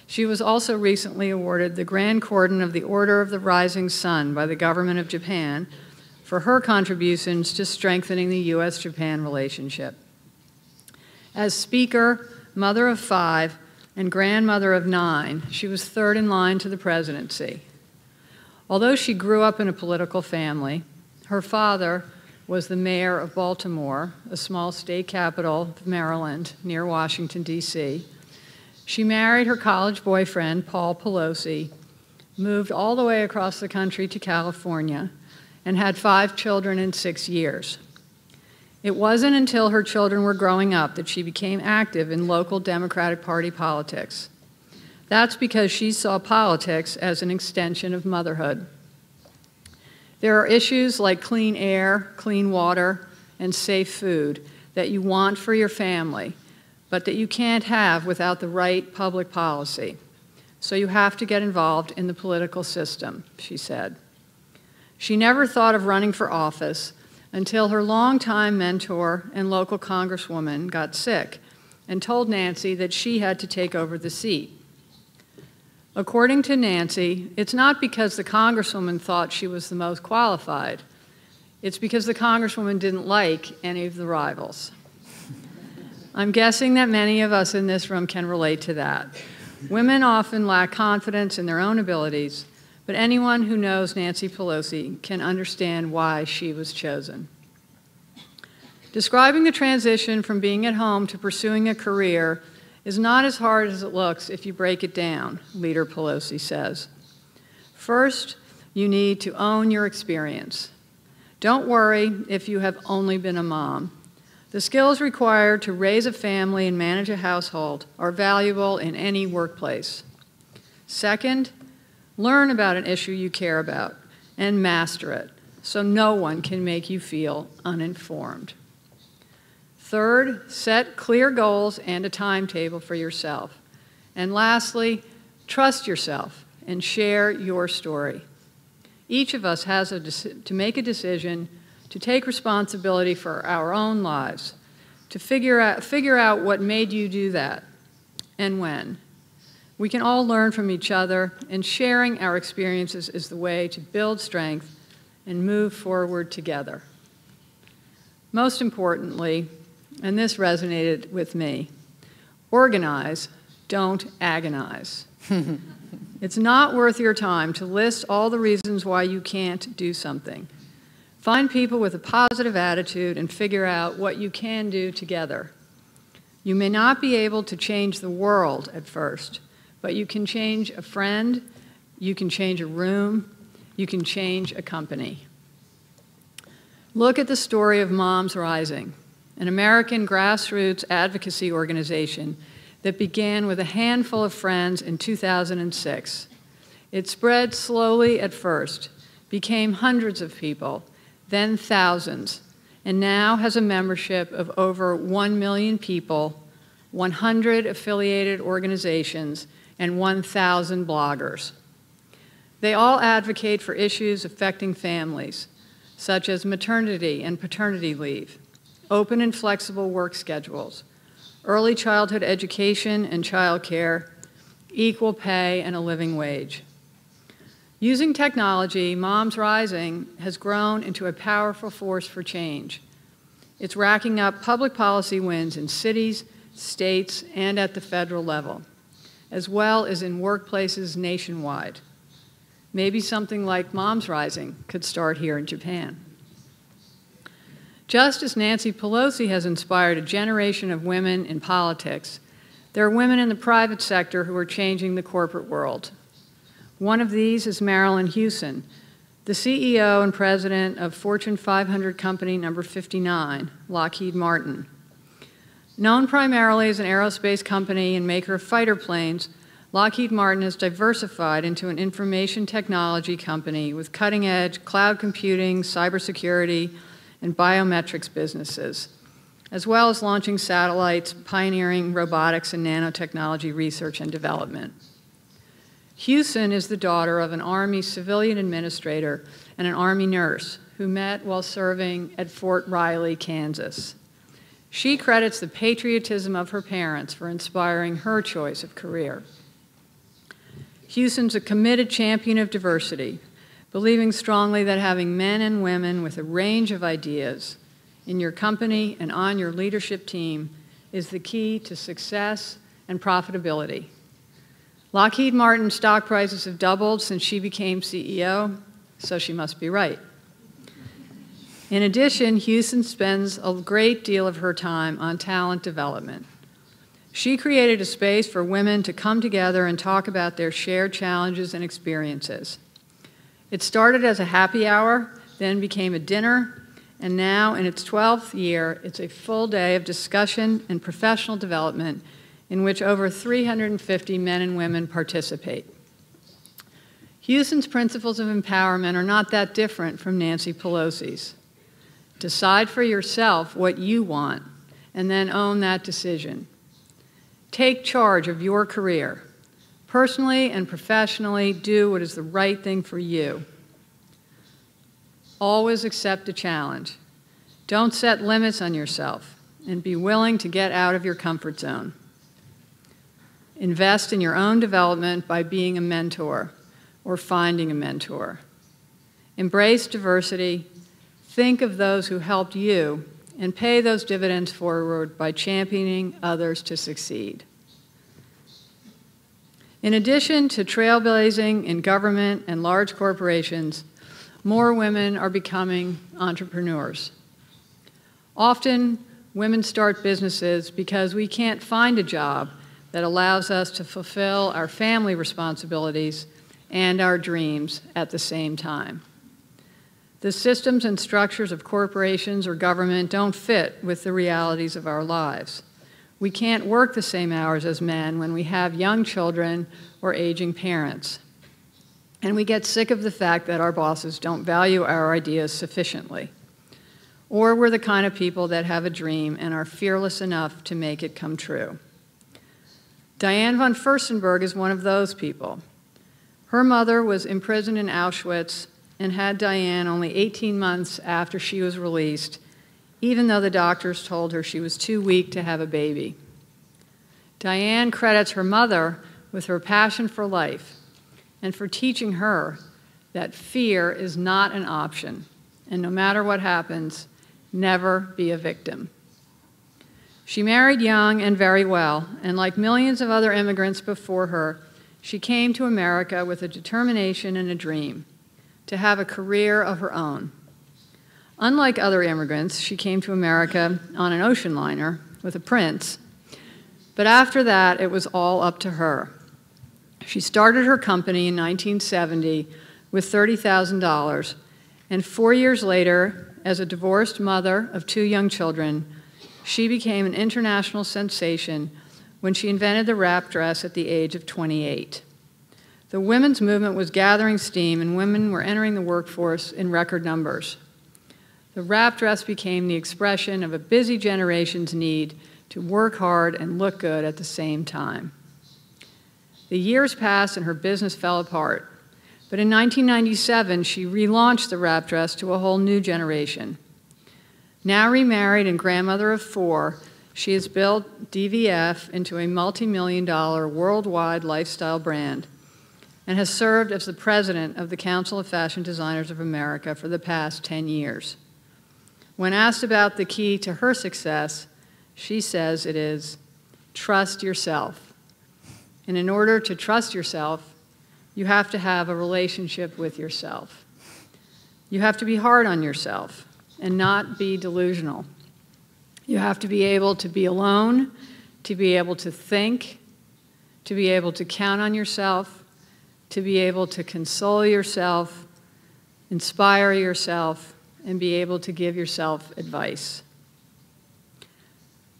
H: She was also recently awarded the Grand Cordon of the Order of the Rising Sun by the government of Japan for her contributions to strengthening the U.S. Japan relationship. As Speaker, mother of five, and grandmother of nine, she was third in line to the presidency. Although she grew up in a political family, her father, was the mayor of Baltimore, a small state capital of Maryland near Washington, D.C. She married her college boyfriend, Paul Pelosi, moved all the way across the country to California, and had five children in six years. It wasn't until her children were growing up that she became active in local Democratic Party politics. That's because she saw politics as an extension of motherhood. There are issues like clean air, clean water, and safe food that you want for your family, but that you can't have without the right public policy. So you have to get involved in the political system, she said. She never thought of running for office until her longtime mentor and local congresswoman got sick and told Nancy that she had to take over the seat. According to Nancy, it's not because the Congresswoman thought she was the most qualified. It's because the Congresswoman didn't like any of the rivals. I'm guessing that many of us in this room can relate to that. Women often lack confidence in their own abilities, but anyone who knows Nancy Pelosi can understand why she was chosen. Describing the transition from being at home to pursuing a career is not as hard as it looks if you break it down, Leader Pelosi says. First, you need to own your experience. Don't worry if you have only been a mom. The skills required to raise a family and manage a household are valuable in any workplace. Second, learn about an issue you care about and master it so no one can make you feel uninformed. Third, set clear goals and a timetable for yourself. And lastly, trust yourself and share your story. Each of us has to make a decision to take responsibility for our own lives, to figure out, figure out what made you do that and when. We can all learn from each other, and sharing our experiences is the way to build strength and move forward together. Most importantly, and this resonated with me organize, don't agonize. <laughs> it's not worth your time to list all the reasons why you can't do something. Find people with a positive attitude and figure out what you can do together. You may not be able to change the world at first, but you can change a friend, you can change a room, you can change a company. Look at the story of Moms Rising an American grassroots advocacy organization that began with a handful of friends in 2006. It spread slowly at first, became hundreds of people, then thousands, and now has a membership of over 1 million people, 100 affiliated organizations, and 1,000 bloggers. They all advocate for issues affecting families, such as maternity and paternity leave, open and flexible work schedules, early childhood education and childcare, equal pay, and a living wage. Using technology, Moms Rising has grown into a powerful force for change. It's racking up public policy wins in cities, states, and at the federal level, as well as in workplaces nationwide. Maybe something like Moms Rising could start here in Japan. Just as Nancy Pelosi has inspired a generation of women in politics, There are women in the private sector who are changing the corporate world. One of these is Marillyn Hewson, the CEO and president of Fortune 500 company number 59, Lockheed Martin. Known primarily as an aerospace company and maker of fighter planes, Lockheed Martin has diversified into an information technology company with cutting edge cloud computing, cybersecurity, and biometrics businesses, as well as launching satellites, pioneering robotics and nanotechnology research and development. Hewson is the daughter of an Army civilian administrator and an Army nurse who met while serving at Fort Riley, Kansas. She credits the patriotism of her parents for inspiring her choice of career. Hewson's a committed champion of diversity, believing strongly that having men and women with a range of ideas in your company and on your leadership team is the key to success and profitability. Lockheed Martin stock prices have doubled since she became CEO, so she must be right. In addition, Hewson spends a great deal of her time on talent development. She created a space for women to come together and talk about their shared challenges and experiences. It started as a happy hour, then became a dinner, and now, in its 12th year, it's a full day of discussion and professional development in which over 350 men and women participate. Hewson's principles of empowerment are not that different from Nancy Pelosi's. Decide for yourself what you want and then own that decision. Take charge of your career. Personally and professionally, do what is the right thing for you. Always accept a challenge. Don't set limits on yourself and be willing to get out of your comfort zone. Invest in your own development by being a mentor or finding a mentor. Embrace diversity. Think of those who helped you and pay those dividends forward by championing others to succeed. In addition to trailblazing in government and large corporations, more women are becoming entrepreneurs. Often, women start businesses because we can't find a job that allows us to fulfill our family responsibilities and our dreams at the same time. The systems and structures of corporations or government don't fit with the realities of our lives. We can't work the same hours as men when we have young children or aging parents. And we get sick of the fact that our bosses don't value our ideas sufficiently. Or we're the kind of people that have a dream and are fearless enough to make it come true. Diane von Furstenberg is one of those people. Her mother was imprisoned in Auschwitz and had Diane only 18 months after she was released, even though the doctors told her she was too weak to have a baby. Diane credits her mother with her passion for life and for teaching her that fear is not an option, and no matter what happens, never be a victim. She married young and very well, and like millions of other immigrants before her, she came to America with a determination and a dream to have a career of her own. Unlike other immigrants, she came to America on an ocean liner with a prince, but after that, it was all up to her. She started her company in 1970 with $30,000, and four years later, as a divorced mother of two young children, she became an international sensation when she invented the wrap dress at the age of 28. The women's movement was gathering steam, and women were entering the workforce in record numbers. The wrap dress became the expression of a busy generation's need to work hard and look good at the same time. The years passed and her business fell apart. But in 1997, she relaunched the wrap dress to a whole new generation. Now remarried and grandmother of four, she has built DVF into a multi million dollar worldwide lifestyle brand and has served as the president of the Council of Fashion Designers of America for the past 10 years. When asked about the key to her success, she says it is trust yourself. And in order to trust yourself, you have to have a relationship with yourself. You have to be hard on yourself and not be delusional. You have to be able to be alone, to be able to think, to be able to count on yourself, to be able to console yourself, inspire yourself, and be able to give yourself advice.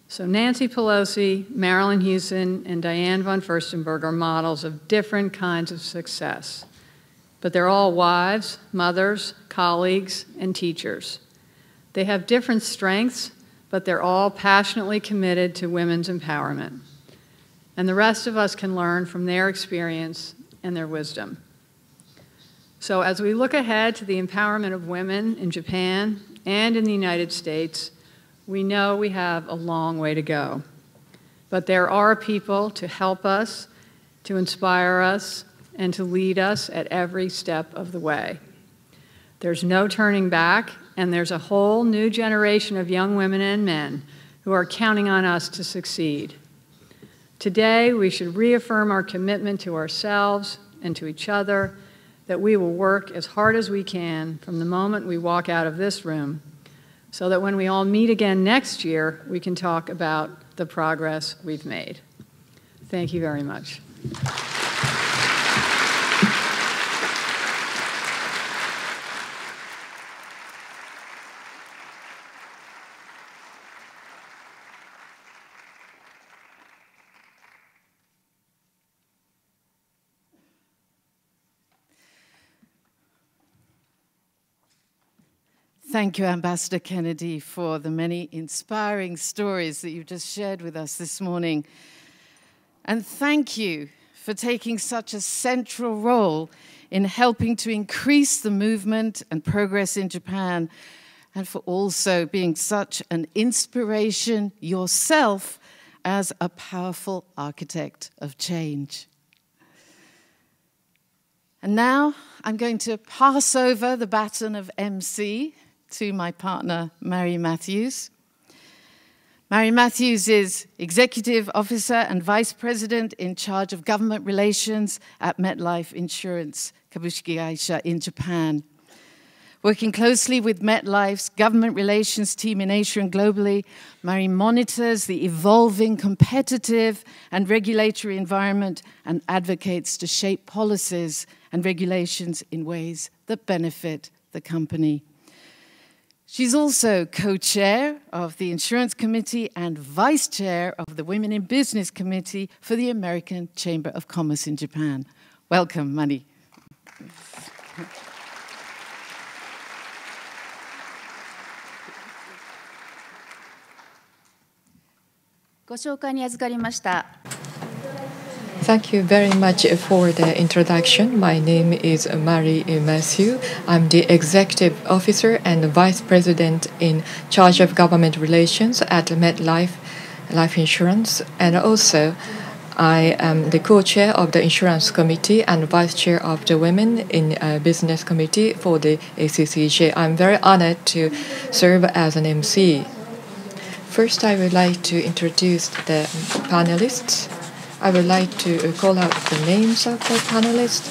H: So, Nancy Pelosi, Marillyn Hewson, and Diane von Furstenberg are models of different kinds of success. But they're all wives, mothers, colleagues, and teachers. They have different strengths, but they're all passionately committed to women's empowerment. And the rest of us can learn from their experience and their wisdom. So, as we look ahead to the empowerment of women in Japan and in the United States, we know we have a long way to go. But there are people to help us, to inspire us, and to lead us at every step of the way. There's no turning back, and there's a whole new generation of young women and men who are counting on us to succeed. Today, we should reaffirm our commitment to ourselves and to each other that we will work as hard as we can from the moment we walk out of this room so that when we all meet again next year, we can talk about the progress we've made. Thank you very much.
I: Thank you, Ambassador Kennedy, for the many inspiring stories that you've just shared with us this morning. And thank you for taking such a central role in helping to increase the movement and progress in Japan, and for also being such an inspiration yourself as a powerful architect of change. And now I'm going to pass over the baton of MC to my partner, Mary Matthews. Mary Matthews is Executive Officer and Vice President in charge of government relations at MetLife Insurance Kabushiki Gaisha in Japan. Working closely with MetLife's government relations team in Asia and globally, Mary monitors the evolving competitive and regulatory environment and advocates to shape policies and regulations in ways that benefit the company. She's also co chair of the Insurance Committee and vice chair of the Women in Business Committee for the American Chamber of Commerce in Japan. Welcome, Mani.
N: ご紹介に預かりました。
O: Thank you very much for the introduction. My name is Marie Matthew. I'm the Executive Officer and Vice President in charge of government relations at MetLife Life Insurance. And also, I am the co-chair of the Insurance Committee and Vice Chair of the Women in uh, Business Committee for the ACCJ. I'm very honored to serve as an MC. First, I would like to introduce the panelists. I would like to call out the names of the panelists,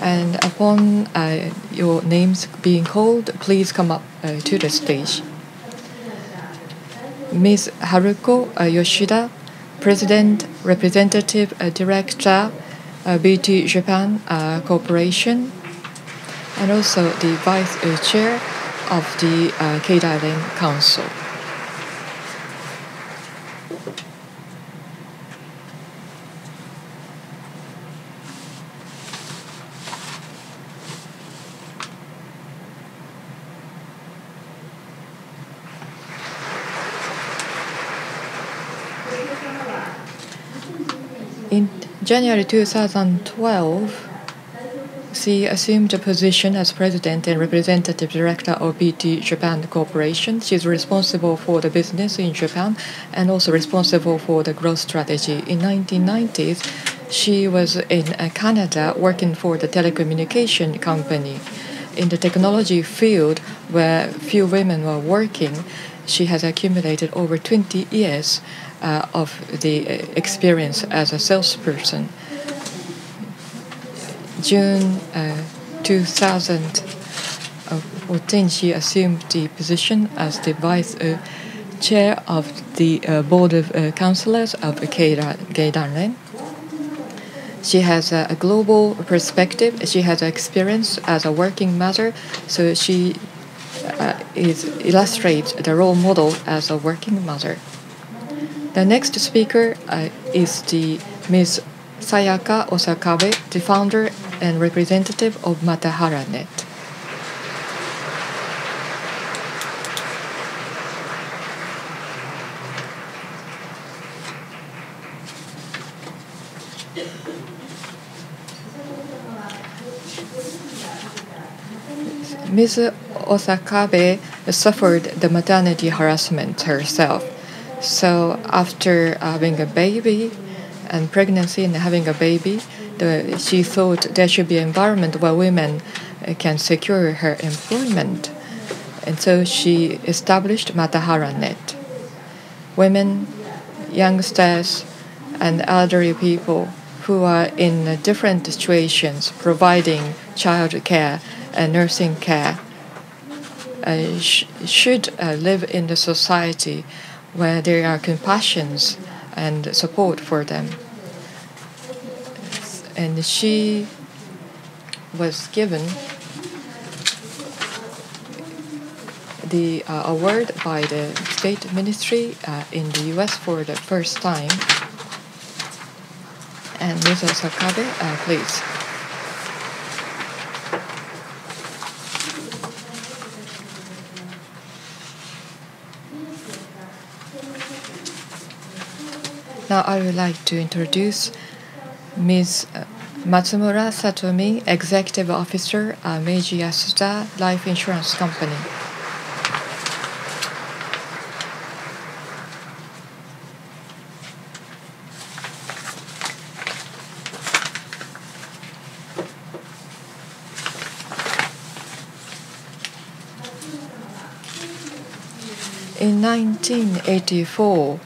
O: and upon uh, your names being called, please come up uh, to the stage. Ms. Haruko uh, Yoshida, President, Representative uh, Director, uh, BT Japan uh, Corporation, and also the Vice Chair of the uh, Keidanren Council. In January 2012, she assumed a position as president and representative director of BT Japan Corporation. She's responsible for the business in Japan and also responsible for the growth strategy. In 1990s, she was in uh, Canada working for the telecommunication company. In the technology field where few women were working, she has accumulated over 20 years uh, of the experience as a salesperson. June uh, 2014, she assumed the position as the vice uh, chair of the uh, board of uh, councillors of Keidanren. She has a, global perspective. She has experience as a working mother, so she uh, is illustrates the role model as a working mother. The next speaker uh, is the Ms. Sayaka Osakabe, the founder and representative of Matahara.net. Ms. Osakabe suffered the maternity harassment herself. So after having a baby and pregnancy and having a baby, the, she thought there should be an environment where women uh, can secure her employment. And so she established Matahara.net. Women, youngsters, and elderly people who are in different situations providing child care and nursing care uh, sh- should uh, live in the society where there are compassions and support for them. And she was given the uh, award by the State Ministry uh, in the US for the first time. And Ms. Osakabe, uh, please. Now I would like to introduce Ms. Uh, Matsumura Satomi, Executive Officer at Meiji Yasuda Life Insurance Company. In 1984,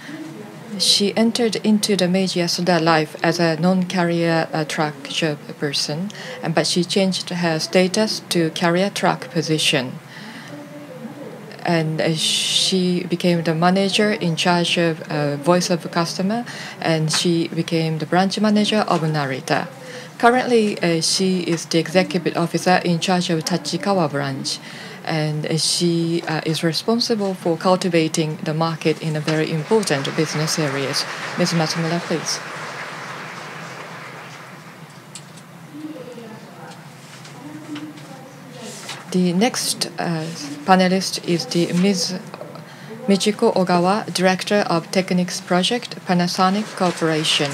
O: she entered into the Meiji Yasuda life as a non-career uh, track job person, but she changed her status to career track position. And uh, she became the manager in charge of uh, voice of customer, and she became the branch manager of Narita. Currently, uh, she is the executive officer in charge of Tachikawa branch and she uh, is responsible for cultivating the market in a very important business areas. Ms. Matsumura, please. The next uh, panelist is the Ms. Michiko Ogawa, Director of Technics Project, Panasonic Corporation.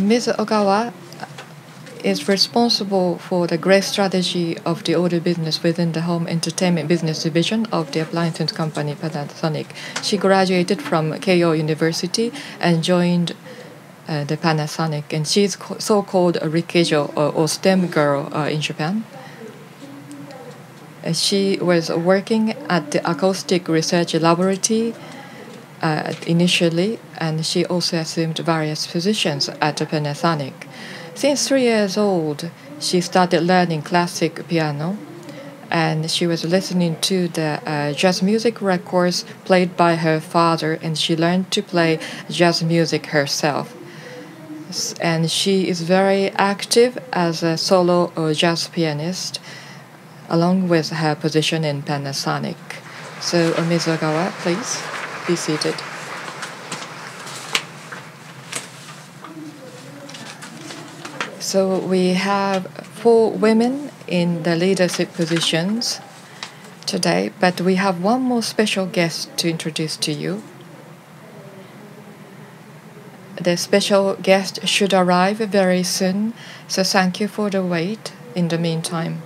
O: Ms. Ogawa is responsible for the growth strategy of the audio business within the home entertainment business division of the appliances company Panasonic. She graduated from Keio University and joined uh, the Panasonic, and she's so-called a Rikeijo or, or STEM girl uh, in Japan. Uh, she was working at the Acoustic Research Laboratory uh, initially, and she also assumed various positions at Panasonic. Since three years old, she started learning classic piano, and she was listening to the uh, jazz music records played by her father, and she learned to play jazz music herself. And she is very active as a solo or jazz pianist, along with her position in Panasonic. So, Ms. Ogawa, please be seated. So we have four women in the leadership positions today, but we have one more special guest to introduce to you. The special guest should arrive very soon, so thank you for the wait in the meantime.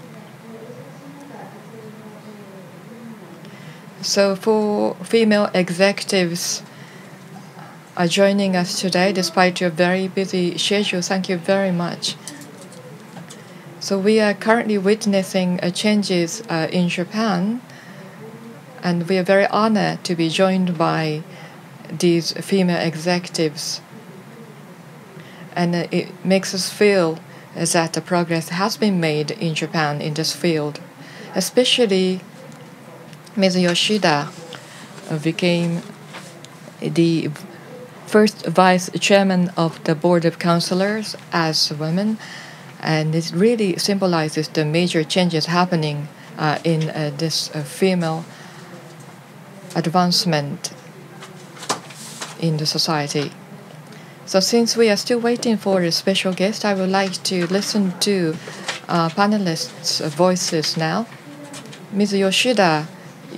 O: So, for female executives are joining us today despite your very busy schedule, thank you very much. So, we are currently witnessing uh, changes uh, in Japan, and we are very honored to be joined by these female executives. And uh, it makes us feel that the progress has been made in Japan in this field, especially Ms. Yoshida became the first vice chairman of the board of counselors as a woman, and it really symbolizes the major changes happening uh, in uh, this uh, female advancement in the society. So, since we are still waiting for a special guest, I would like to listen to uh, panelists' voices now. Ms. Yoshida,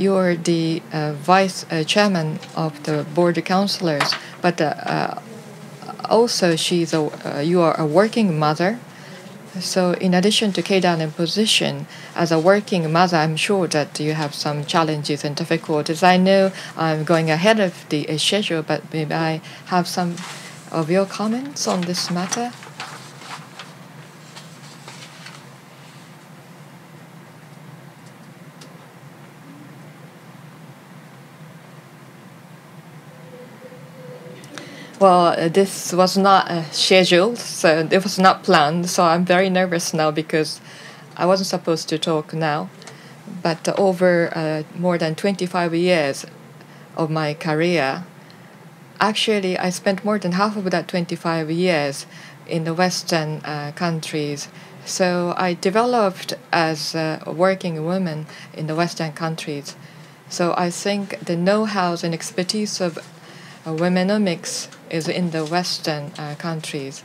O: you're the uh, vice uh, chairman of the board of counselors, but uh, also she's a, you are a working mother. So, in addition to Keidan position as a working mother, I'm sure that you have some challenges and difficulties. I know I'm going ahead of the schedule, but maybe I have some of your comments on this matter. Well, uh, this was not uh, scheduled, so it was not planned. So I'm very nervous now because I wasn't supposed to talk now. But uh, over uh, more than 25 years of my career, actually, I spent more than half of that 25 years in the Western uh, countries. So I developed as a working woman in the Western countries. So I think the know-how and expertise of womenomics is in the Western uh, countries.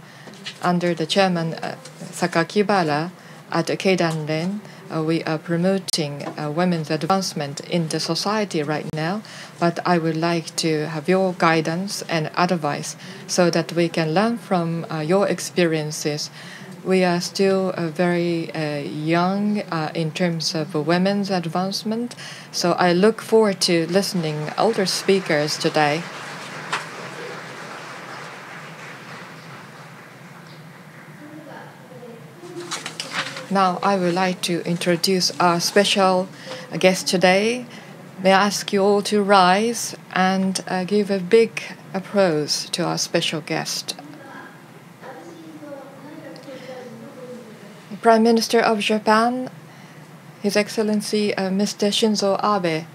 O: Under the chairman uh, Sakakibara at Keidanren, uh, we are promoting uh, women's advancement in the society right now, but I would like to have your guidance and advice so that we can learn from uh, your experiences. We are still uh, very young in terms of women's advancement, so I look forward to listening older speakers today. Now I would like to introduce our special guest today. May I ask you all to rise and uh, give a big applause to our special guest. Prime Minister of Japan, His Excellency uh, Mr. Shinzo Abe.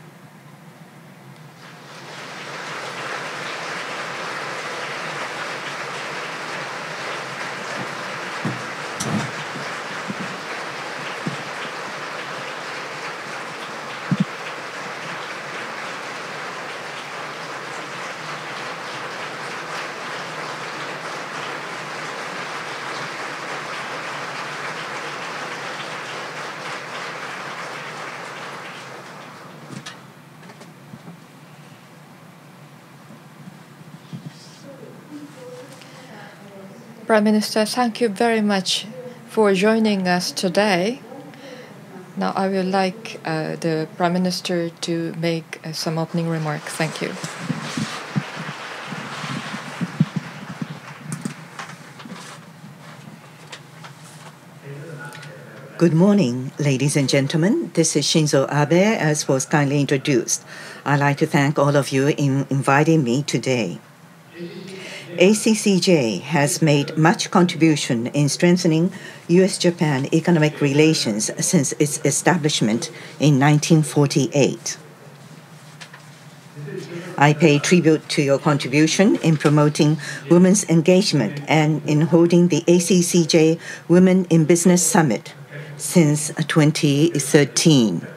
O: Prime Minister, thank you very much for joining us today. Now, I would like uh, the Prime Minister to make uh, some opening remarks. Thank you.
P: Good morning, ladies and gentlemen. This is Shinzo Abe, as was kindly introduced. I'd like to thank all of you in inviting me today. ACCJ has made much contribution in strengthening U.S.-Japan economic relations since its establishment in 1948. I pay tribute to your contribution in promoting women's engagement and in holding the ACCJ Women in Business Summit since 2013.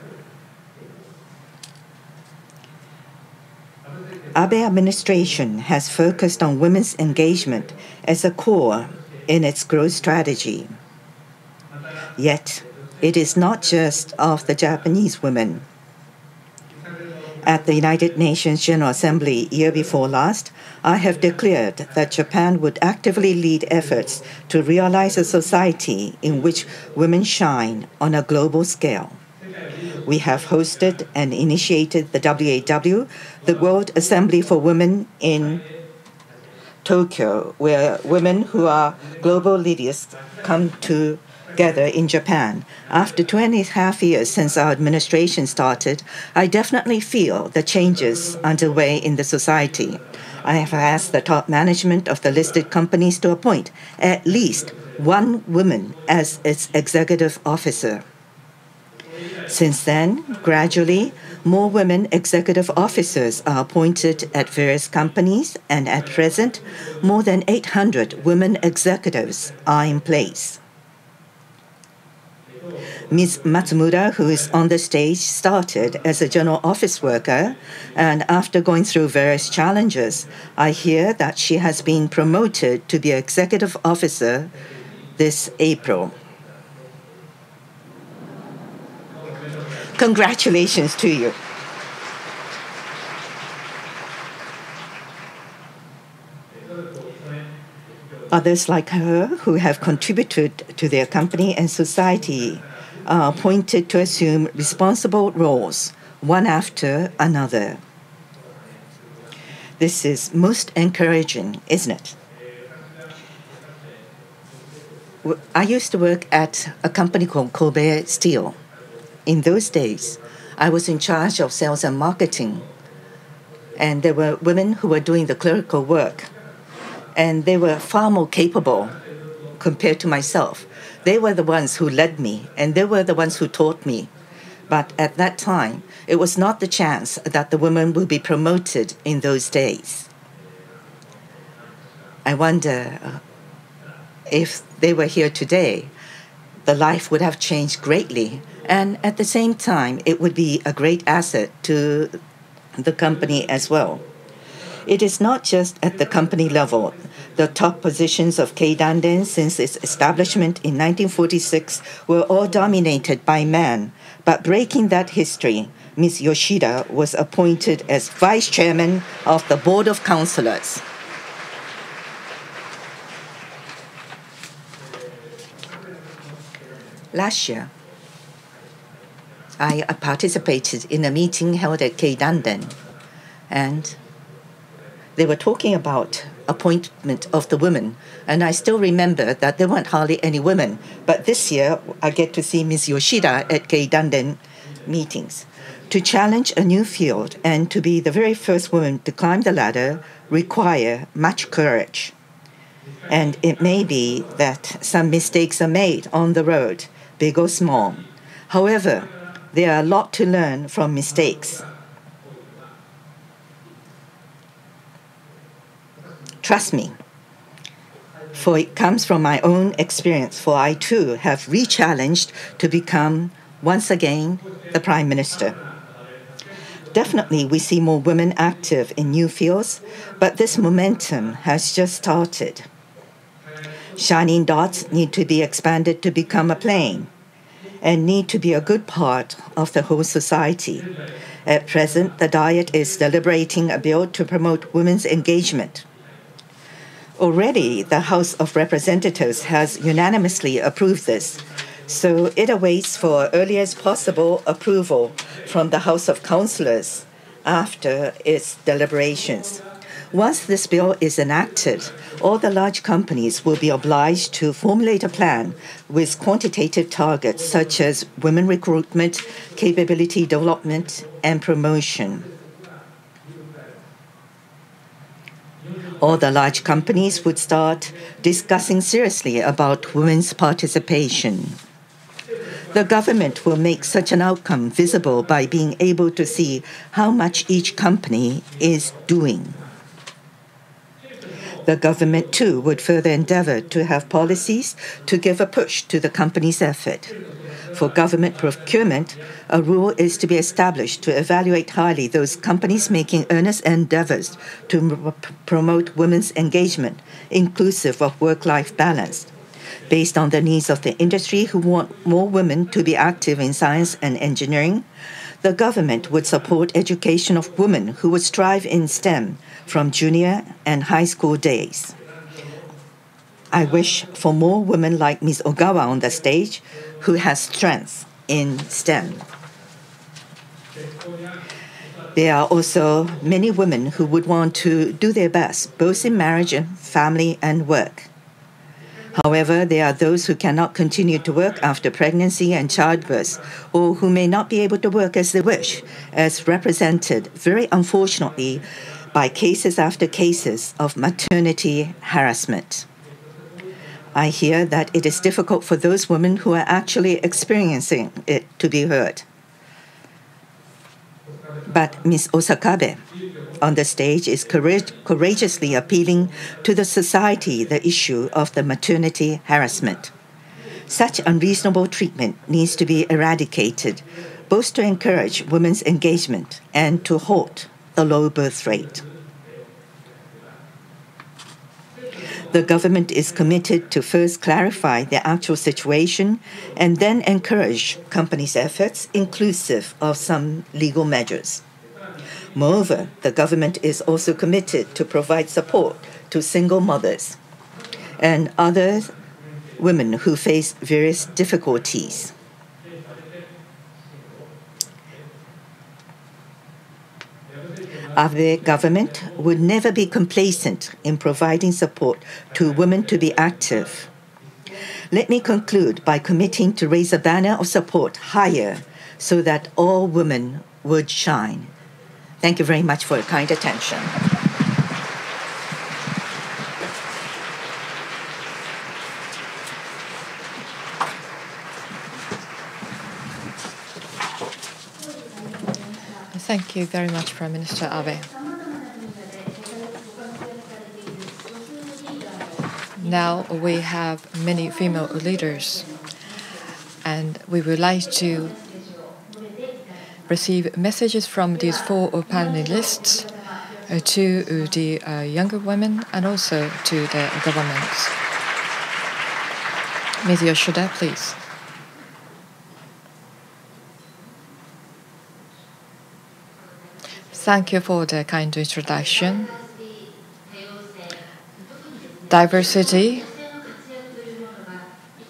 P: Abe administration has focused on women's engagement as a core in its growth strategy. Yet, it is not just of the Japanese women. At the United Nations General Assembly year before last, I have declared that Japan would actively lead efforts to realize a society in which women shine on a global scale we have hosted and initiated the WAW, the World Assembly for Women in Tokyo, where women who are global leaders come together in Japan. After 20 and a half years since our administration started, I definitely feel the changes underway in the society. I have asked the top management of the listed companies to appoint at least one woman as its executive officer. Since then, gradually, more women executive officers are appointed at various companies, and at present, more than 800 women executives are in place. Ms. Matsumura, who is on the stage, started as a general office worker, and after going through various challenges, I hear that she has been promoted to be executive officer this April. Congratulations to you. Others like her who have contributed to their company and society are appointed to assume responsible roles, one after another. This is most encouraging, isn't it? I used to work at a company called Kobe Steel. In those days, I was in charge of sales and marketing, and there were women who were doing the clerical work, and they were far more capable compared to myself. They were the ones who led me, and they were the ones who taught me. But at that time, it was not the chance that the women would be promoted in those days. I wonder uh, if they were here today, the life would have changed greatly. And at the same time, it would be a great asset to the company as well. It is not just at the company level. The top positions of Keidanren since its establishment in 1946 were all dominated by men. But breaking that history, Ms. Yoshida was appointed as vice chairman of the board of councillors. Last year, I participated in a meeting held at Keidanren, and they were talking about appointment of the women, and I still remember that there weren't hardly any women. But this year, I get to see Ms. Yoshida at Keidanren meetings. To challenge a new field and to be the very first woman to climb the ladder require much courage. And it may be that some mistakes are made on the road, big or small. However, there are a lot to learn from mistakes. Trust me, for it comes from my own experience, for I too have re-challenged to become once again the Prime Minister. Definitely, we see more women active in new fields, but this momentum has just started. Shining dots need to be expanded to become a plane and need to be a good part of the whole society. At present, the Diet is deliberating a bill to promote women's engagement. Already, the House of Representatives has unanimously approved this, so it awaits for earliest possible approval from the House of Councillors after its deliberations. Once this bill is enacted, all the large companies will be obliged to formulate a plan with quantitative targets such as women recruitment, capability development, and promotion. all the large companies would start discussing seriously about women's participation. The government will make such an outcome visible by being able to see how much each company is doing. The government, too, would further endeavor to have policies to give a push to the company's effort. For government procurement, a rule is to be established to evaluate highly those companies making earnest endeavors to promote women's engagement, inclusive of work life balance. Based on the needs of the industry who want more women to be active in science and engineering, the government would support education of women who would strive in STEM from junior and high school days. I wish for more women like Ms. Ogawa on the stage who has strength in STEM. There are also many women who would want to do their best, both in marriage and family and work. However, there are those who cannot continue to work after pregnancy and childbirth, or who may not be able to work as they wish, as represented very unfortunately by cases after cases of maternity harassment. I hear that it is difficult for those women who are actually experiencing it to be heard. But Ms. Osakabe on the stage is courage courageously appealing to the society the issue of the maternity harassment. Such unreasonable treatment needs to be eradicated, both to encourage women's engagement and to halt the low birth rate. The government is committed to first clarify the actual situation and then encourage companies' efforts, inclusive of some legal measures. Moreover, the government is also committed to provide support to single mothers and other women who face various difficulties. Abe government would never be complacent in providing support to women to be active. Let me conclude by committing to raise a banner of support higher so that all women would shine. Thank you very much for your kind attention.
O: Thank you very much, Prime Minister Abe. Now we have many female leaders, and we would like to receive messages from these four panelists uh, to the uh, younger women and also to the governments. Ms. Yoshida, please. Thank you for the kind introduction. Diversity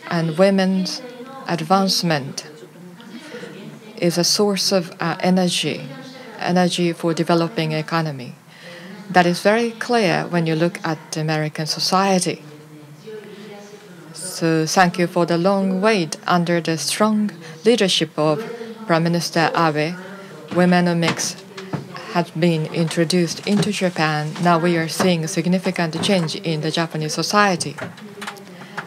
O: and women's advancement is a source of uh, energy, energy for developing economy. That is very clear when you look at American society. So thank you for the long wait under the strong leadership of Prime Minister Abe. Women Womenomics has been introduced into Japan, now we are seeing a significant change in the Japanese society.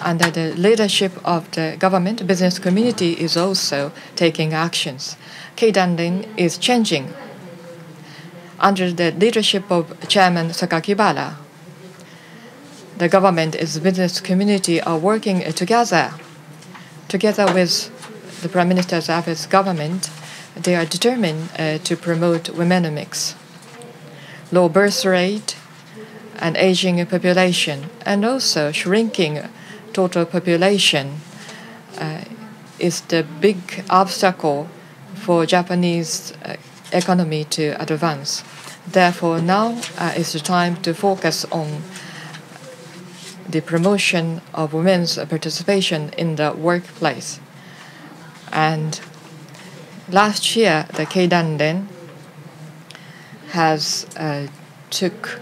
O: Under the leadership of the government, business community is also taking actions. Keidanren is changing. Under the leadership of Chairman Sakakibara, the government and the business community are working together, together with the Prime Minister's office government they are determined uh, to promote womenomics, low birth rate, and aging population, and also shrinking total population uh, is the big obstacle for Japanese uh, economy to advance. Therefore, now uh, is the time to focus on the promotion of women's participation in the workplace. And last year, the Keidanren has uh, took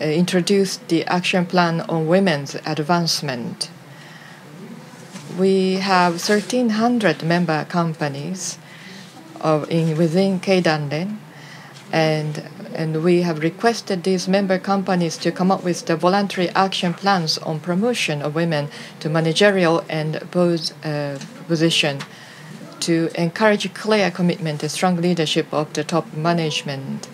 O: uh, introduced the action plan on women's advancement. We have 1,300 member companies of in within Keidanren, and and we have requested these member companies to come up with the voluntary action plans on promotion of women to managerial and both uh, position to encourage clear commitment and strong leadership of the top management.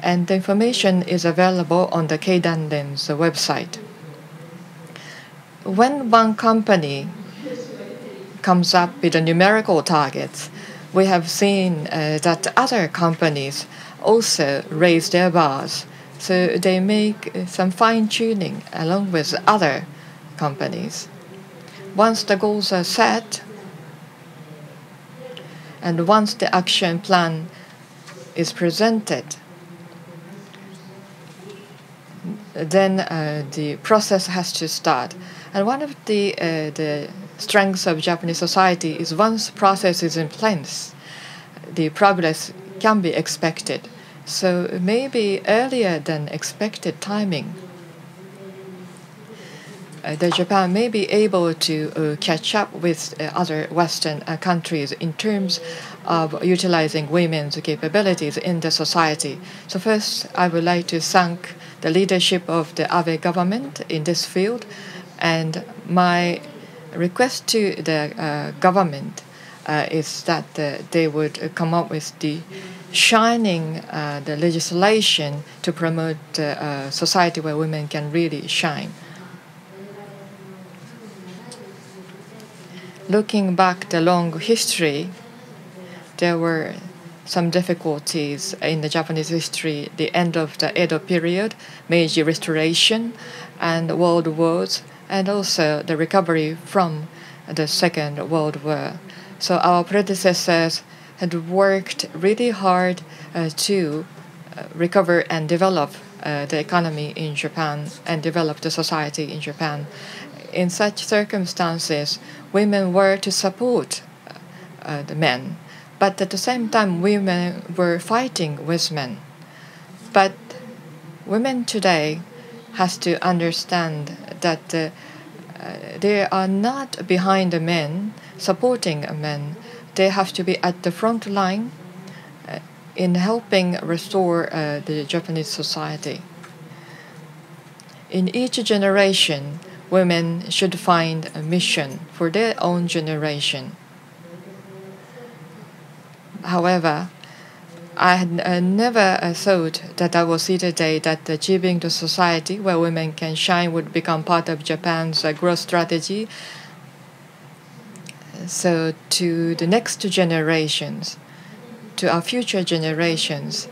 O: And the information is available on the Keidanren's website. When one company comes up with the numerical targets, we have seen uh, that other companies also raise their bars. So they make some fine tuning along with other companies. Once the goals are set, and once the action plan is presented, then uh, the process has to start. And one of the, uh, the strengths of Japanese society is once process is in place, the progress can be expected. So maybe earlier than expected timing. Uh, that Japan may be able to uh, catch up with uh, other Western uh, countries in terms of utilizing women's capabilities in the society. So first, I would like to thank the leadership of the Abe government in this field, and my request to the uh, government uh, is that they would come up with the shining the legislation to promote a society where women can really shine. Looking back the long history, there were some difficulties in the Japanese history, the end of the Edo period, Meiji Restoration, and World Wars, and also the recovery from the Second World War. So our predecessors had worked really hard uh, to uh, recover and develop uh, the economy in Japan and develop the society in Japan. In such circumstances, women were to support uh, the men, but at the same time, women were fighting with men. But women today has to understand that uh, uh, they are not behind the men, supporting men. They have to be at the front line uh, in helping restore uh, the Japanese society. In each generation, women should find a mission for their own generation. However, I had uh, never uh, thought that I would see the day that achieving the society where women can shine would become part of Japan's uh, growth strategy. So, to the next generations, to our future generations,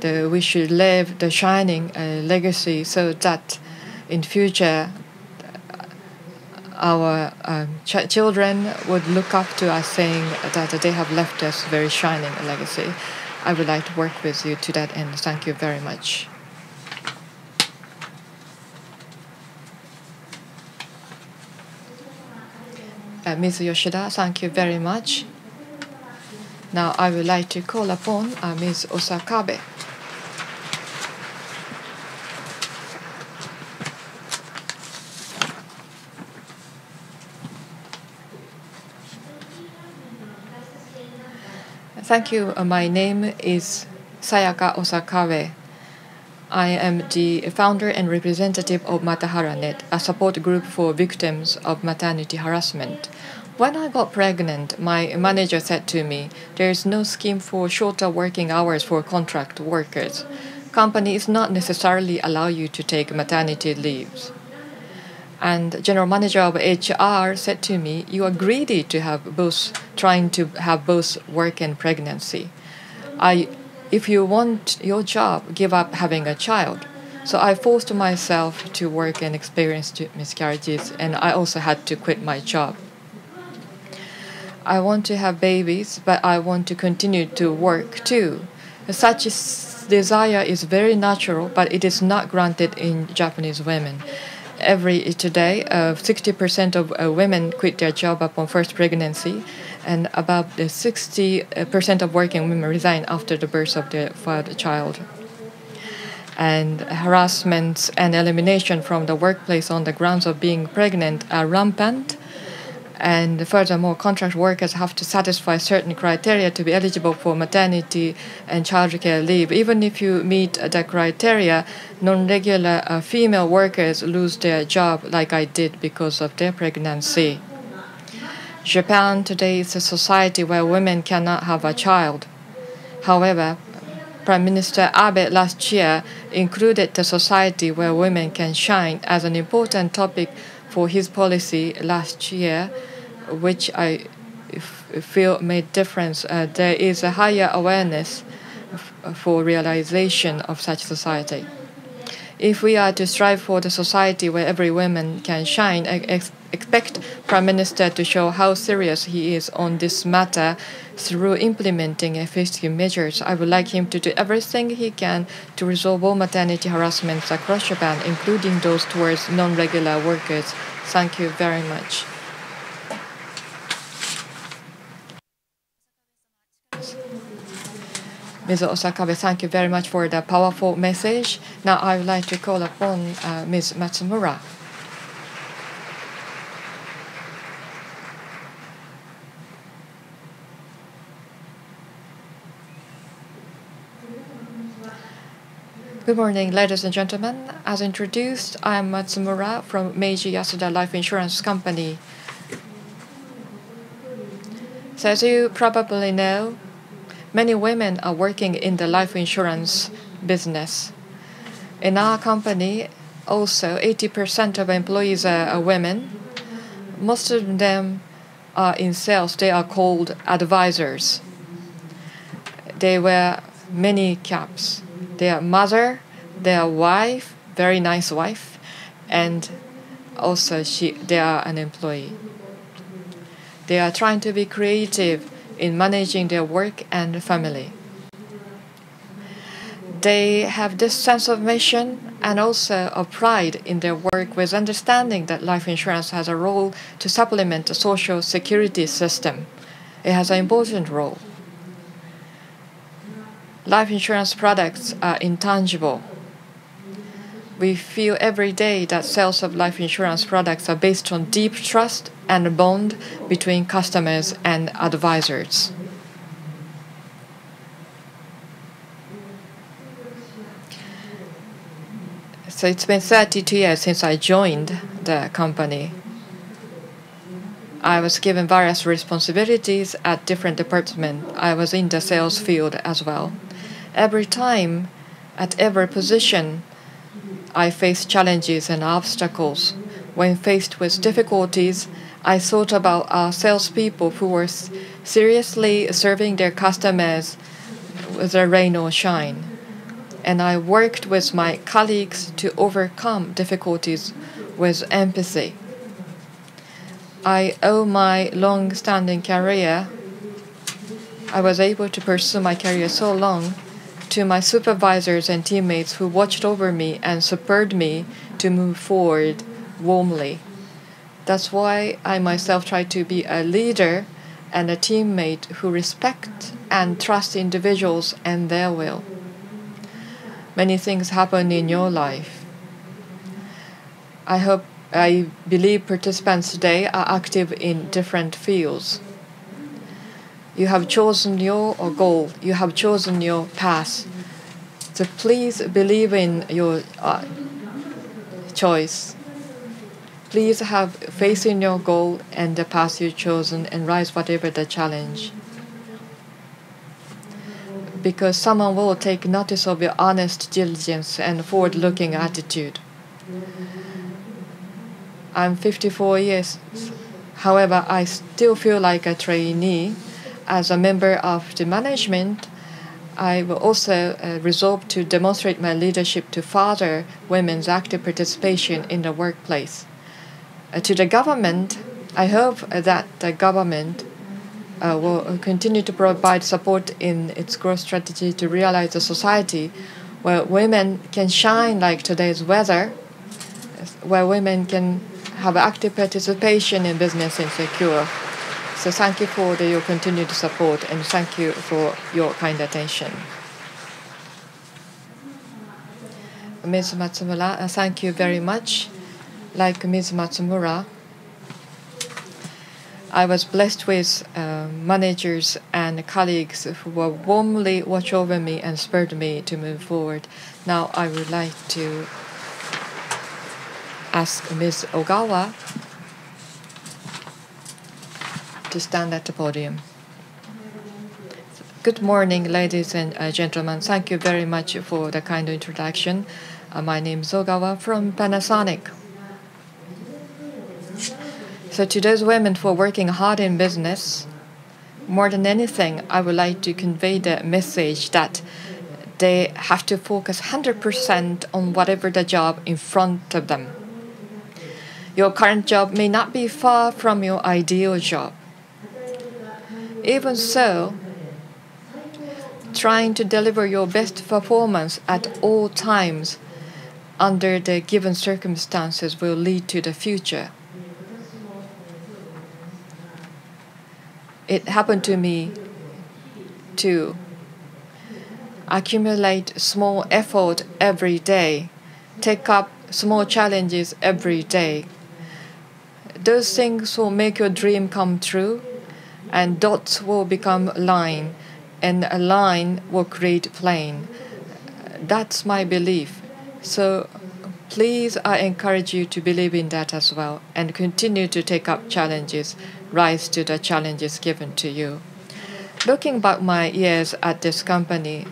O: the, we should leave the shining uh, legacy so that in future our um, ch- children would look up to us saying that they have left us a very shining legacy. I would like to work with you to that end. Thank you very much. Uh, Ms. Yoshida, thank you very much. Now I would like to call upon uh, Ms. Osakabe. Thank you. Uh, my name is Sayaka Osakabe. I am the founder and representative of Matahara a support group for victims of maternity harassment. When I got pregnant, my manager said to me, there is no scheme for shorter working hours for contract workers. Companies not necessarily allow you to take maternity leaves. And general manager of HR said to me, "You are greedy to have both, trying to have both work and pregnancy. I, if you want your job, give up having a child." So I forced myself to work and experience miscarriages, and I also had to quit my job. I want to have babies, but I want to continue to work too. Such desire is very natural, but it is not granted in Japanese women every today, uh, 60% of uh, women quit their job upon first pregnancy, and about 60% of working women resign after the birth of their child. And harassment and elimination from the workplace on the grounds of being pregnant are rampant and furthermore, contract workers have to satisfy certain criteria to be eligible for maternity and childcare leave. Even if you meet the criteria, non regular uh, female workers lose their job, like I did, because of their pregnancy. Japan today is a society where women cannot have a child. However, Prime Minister Abe last year included the society where women can shine as an important topic for his policy last year which I feel made difference. Uh, there is a higher awareness for realization of such society. If we are to strive for the society where every woman can shine, ex expect Prime Minister to show how serious he is on this matter through implementing effective measures. I would like him to do everything he can to resolve all maternity harassments across Japan, including those towards non-regular workers. Thank you very much. Ms. Osakabe, thank you very much for the powerful message. Now I would like to call upon uh, Ms. Matsumura. Good morning, ladies and gentlemen. As introduced, I am Matsumura from Meiji Yasuda Life Insurance Company. So as you probably know, many women are working in the life insurance business. In our company, also 80% of employees are women. Most of them are in sales. They are called advisors. They wear many caps. They are mother, their wife, very nice wife, and also she they are an employee. They are trying to be creative in managing their work and family. They have this sense of mission and also of pride in their work with understanding that life insurance has a role to supplement the social security system. It has an important role. Life insurance products are intangible. We feel every day that sales of life insurance products are based on deep trust and a bond between customers and advisors. So it's been 32 years since I joined the company. I was given various responsibilities at different departments. I was in the sales field as well. Every time, at every position, I faced challenges and obstacles. When faced with difficulties, I thought about our salespeople who were seriously serving their customers with a rain or shine. And I worked with my colleagues to overcome difficulties with empathy. I owe my long standing career, I was able to pursue my career so long, to my supervisors and teammates who watched over me and supported me to move forward warmly. That's why I myself try to be a leader and a teammate who respect and trust individuals and their will. Many things happen in your life. I hope I believe participants today are active in different fields. You have chosen your goal, you have chosen your path. So please believe in your uh, choice. Please have faith in your goal and the path you've chosen and rise whatever the challenge. Because someone will take notice of your honest diligence and forward looking attitude. I'm 54 years. However, I still feel like a trainee. As a member of the management, I will also uh, resolve to demonstrate my leadership to further women's active participation in the workplace. Uh, to the government, I hope that the government uh, will continue to provide support in its growth strategy to realize a society where women can shine like today's weather, where women can have active participation in business and secure. So thank you for the, your continued support and thank you for your kind attention. Ms. Matsumura, uh, thank you very much. Like Ms. Matsumura, I was blessed with uh, managers and colleagues who were warmly watch over me and spurred me to move forward. Now I would like to ask Ms. Ogawa to stand at the podium. Good morning, ladies and uh, gentlemen. Thank you very much for the kind introduction. Uh, my name is Ogawa from Panasonic. So, to those women who are working hard in business, more than anything, I would like to convey the message that they have to focus 100% on whatever the job in front of them. Your current job may not be far from your ideal job. Even so, trying to deliver your best performance at all times under the given circumstances will lead to the future. It happened to me to accumulate small effort every day, take up small challenges every day. Those things will make your dream come true, and dots will become line, and a line will create plane. That's my belief. So please, I encourage you to believe in that as well and continue to take up challenges, rise to the challenges given to you. Looking back my years at this company,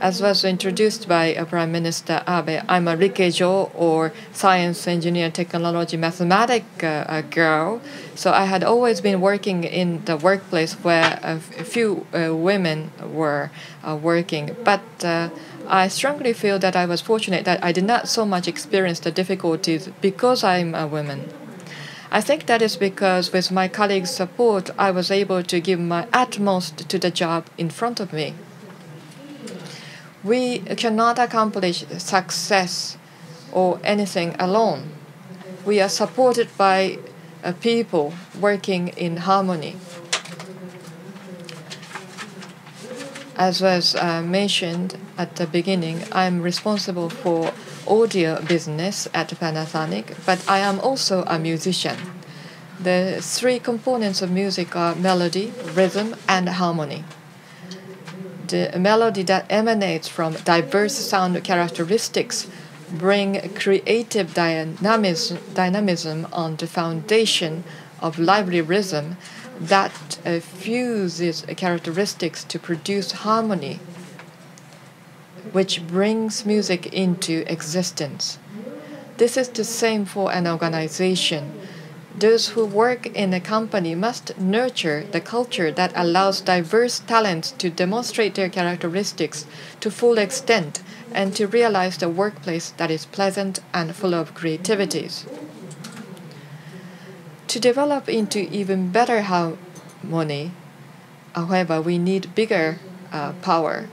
O: as was introduced by Prime Minister Abe, I'm a Rikejo or science, engineer, technology, mathematic uh, girl. So I had always been working in the workplace where a few uh, women were uh, working. But uh, I strongly feel that I was fortunate that I did not so much experience the difficulties because I'm a woman. I think that is because with my colleagues' support, I was able to give my utmost to the job in front of me. We cannot accomplish success or anything alone. We are supported by uh, people working in harmony. As was uh, mentioned at the beginning, I'm responsible for audio business at Panasonic, but I am also a musician. The three components of music are melody, rhythm, and harmony. The melody that emanates from diverse sound characteristics bring creative dynamism, dynamism on the foundation of lively rhythm that uh, fuses characteristics to produce harmony which brings music into existence. This is the same for an organization. Those who work in a company must nurture the culture that allows diverse talents to demonstrate their characteristics to full extent and to realize the workplace that is pleasant and full of creativities. To develop into even better harmony, however, we need bigger uh, power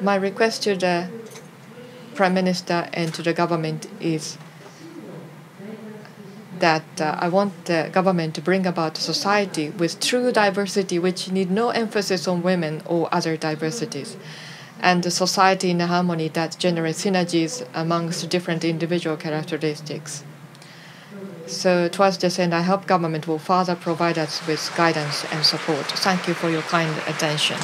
O: my request to the Prime Minister and to the government is that uh, I want the government to bring about a society with true diversity, which need no emphasis on women or other diversities, and a society in harmony that generates synergies amongst different individual characteristics. So towards this end, I hope government will further provide us with guidance and support. Thank you for your kind attention.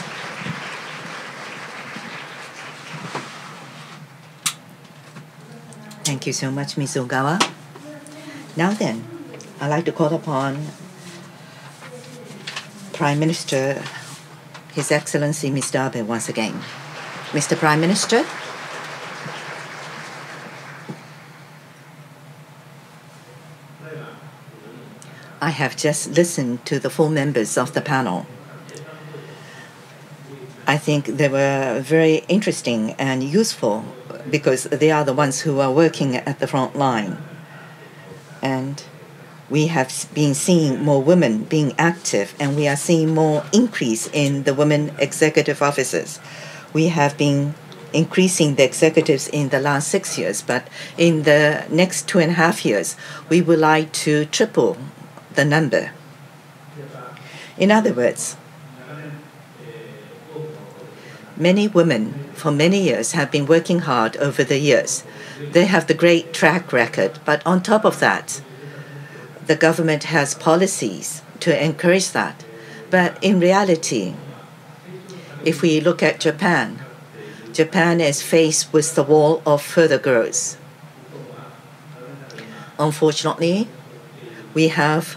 P: Thank you so much, Ms. Ogawa. Now then, I'd like to call upon Prime Minister, His Excellency Mr. Abe once again. Mr. Prime Minister. I have just listened to the four members of the panel. I think they were very interesting and useful because they are the ones who are working at the front line. And we have been seeing more women being active, and we are seeing more increase in the women executive officers. We have been increasing the executives in the last six years, but in the next two and a half years, we would like to triple the number. In other words, many women for many years have been working hard over the years. They have the great track record, but on top of that, the government has policies to encourage that. But in reality, if we look at Japan, Japan is faced with the wall of further growth. Unfortunately, we have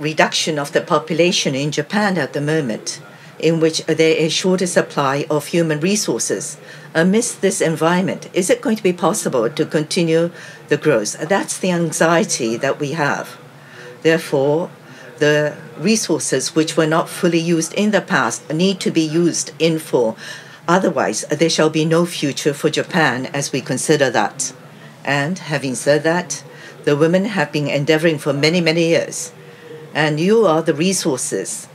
P: reduction of the population in Japan at the moment in which there is shorter supply of human resources. Amidst this environment, is it going to be possible to continue the growth? That's the anxiety that we have. Therefore, the resources which were not fully used in the past need to be used in full. Otherwise, there shall be no future for Japan as we consider that. And having said that, the women have been endeavoring for many, many years. And you are the resources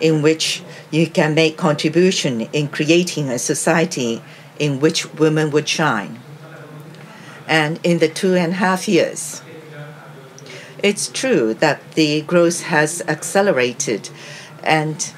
P: in which you can make contribution in creating a society in which women would shine. And in the two and a half years, it's true that the growth has accelerated and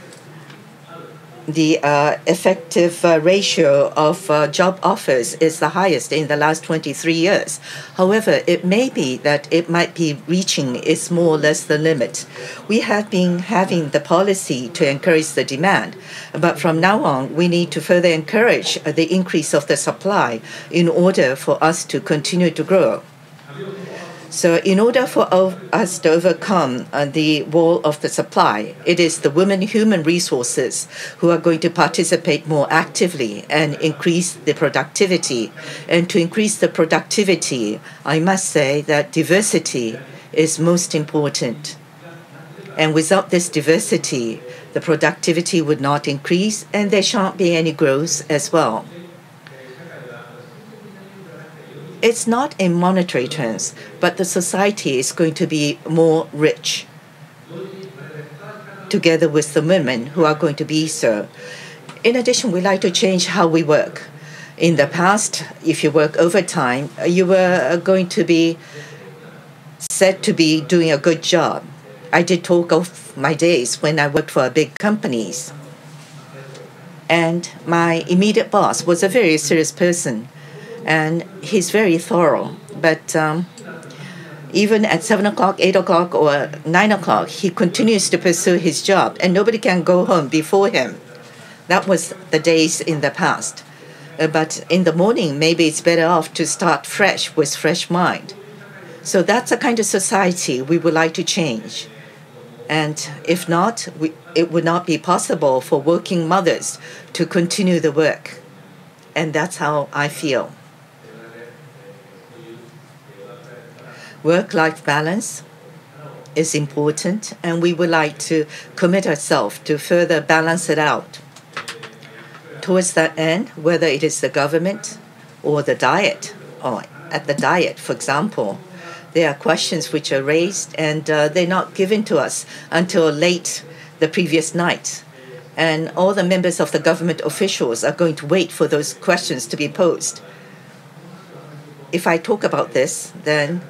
P: the uh, effective uh, ratio of uh, job offers is the highest in the last 23 years. However, it may be that it might be reaching its more or less the limit. We have been having the policy to encourage the demand, but from now on, we need to further encourage the increase of the supply in order for us to continue to grow. So, in order for us to overcome uh, the wall of the supply, it is the women human resources who are going to participate more actively and increase the productivity. And to increase the productivity, I must say that diversity is most important. And without this diversity, the productivity would not increase and there shan't be any growth as well. It's not in monetary terms, but the society is going to be more rich together with the women who are going to be so. In addition, we like to change how we work. In the past, if you work overtime, you were going to be said to be doing a good job. I did talk of my days when I worked for big companies. And my immediate boss was a very serious person and he's very thorough. But um, even at seven o'clock, eight o'clock, or nine o'clock, he continues to pursue his job, and nobody can go home before him. That was the days in the past. Uh, but in the morning, maybe it's better off to start fresh with fresh mind. So that's a kind of society we would like to change. And if not, we, it would not be possible for working mothers to continue the work. And that's how I feel. Work life balance is important, and we would like to commit ourselves to further balance it out. Towards that end, whether it is the government or the diet, or at the diet, for example, there are questions which are raised and uh, they're not given to us until late the previous night. And all the members of the government officials are going to wait for those questions to be posed. If I talk about this, then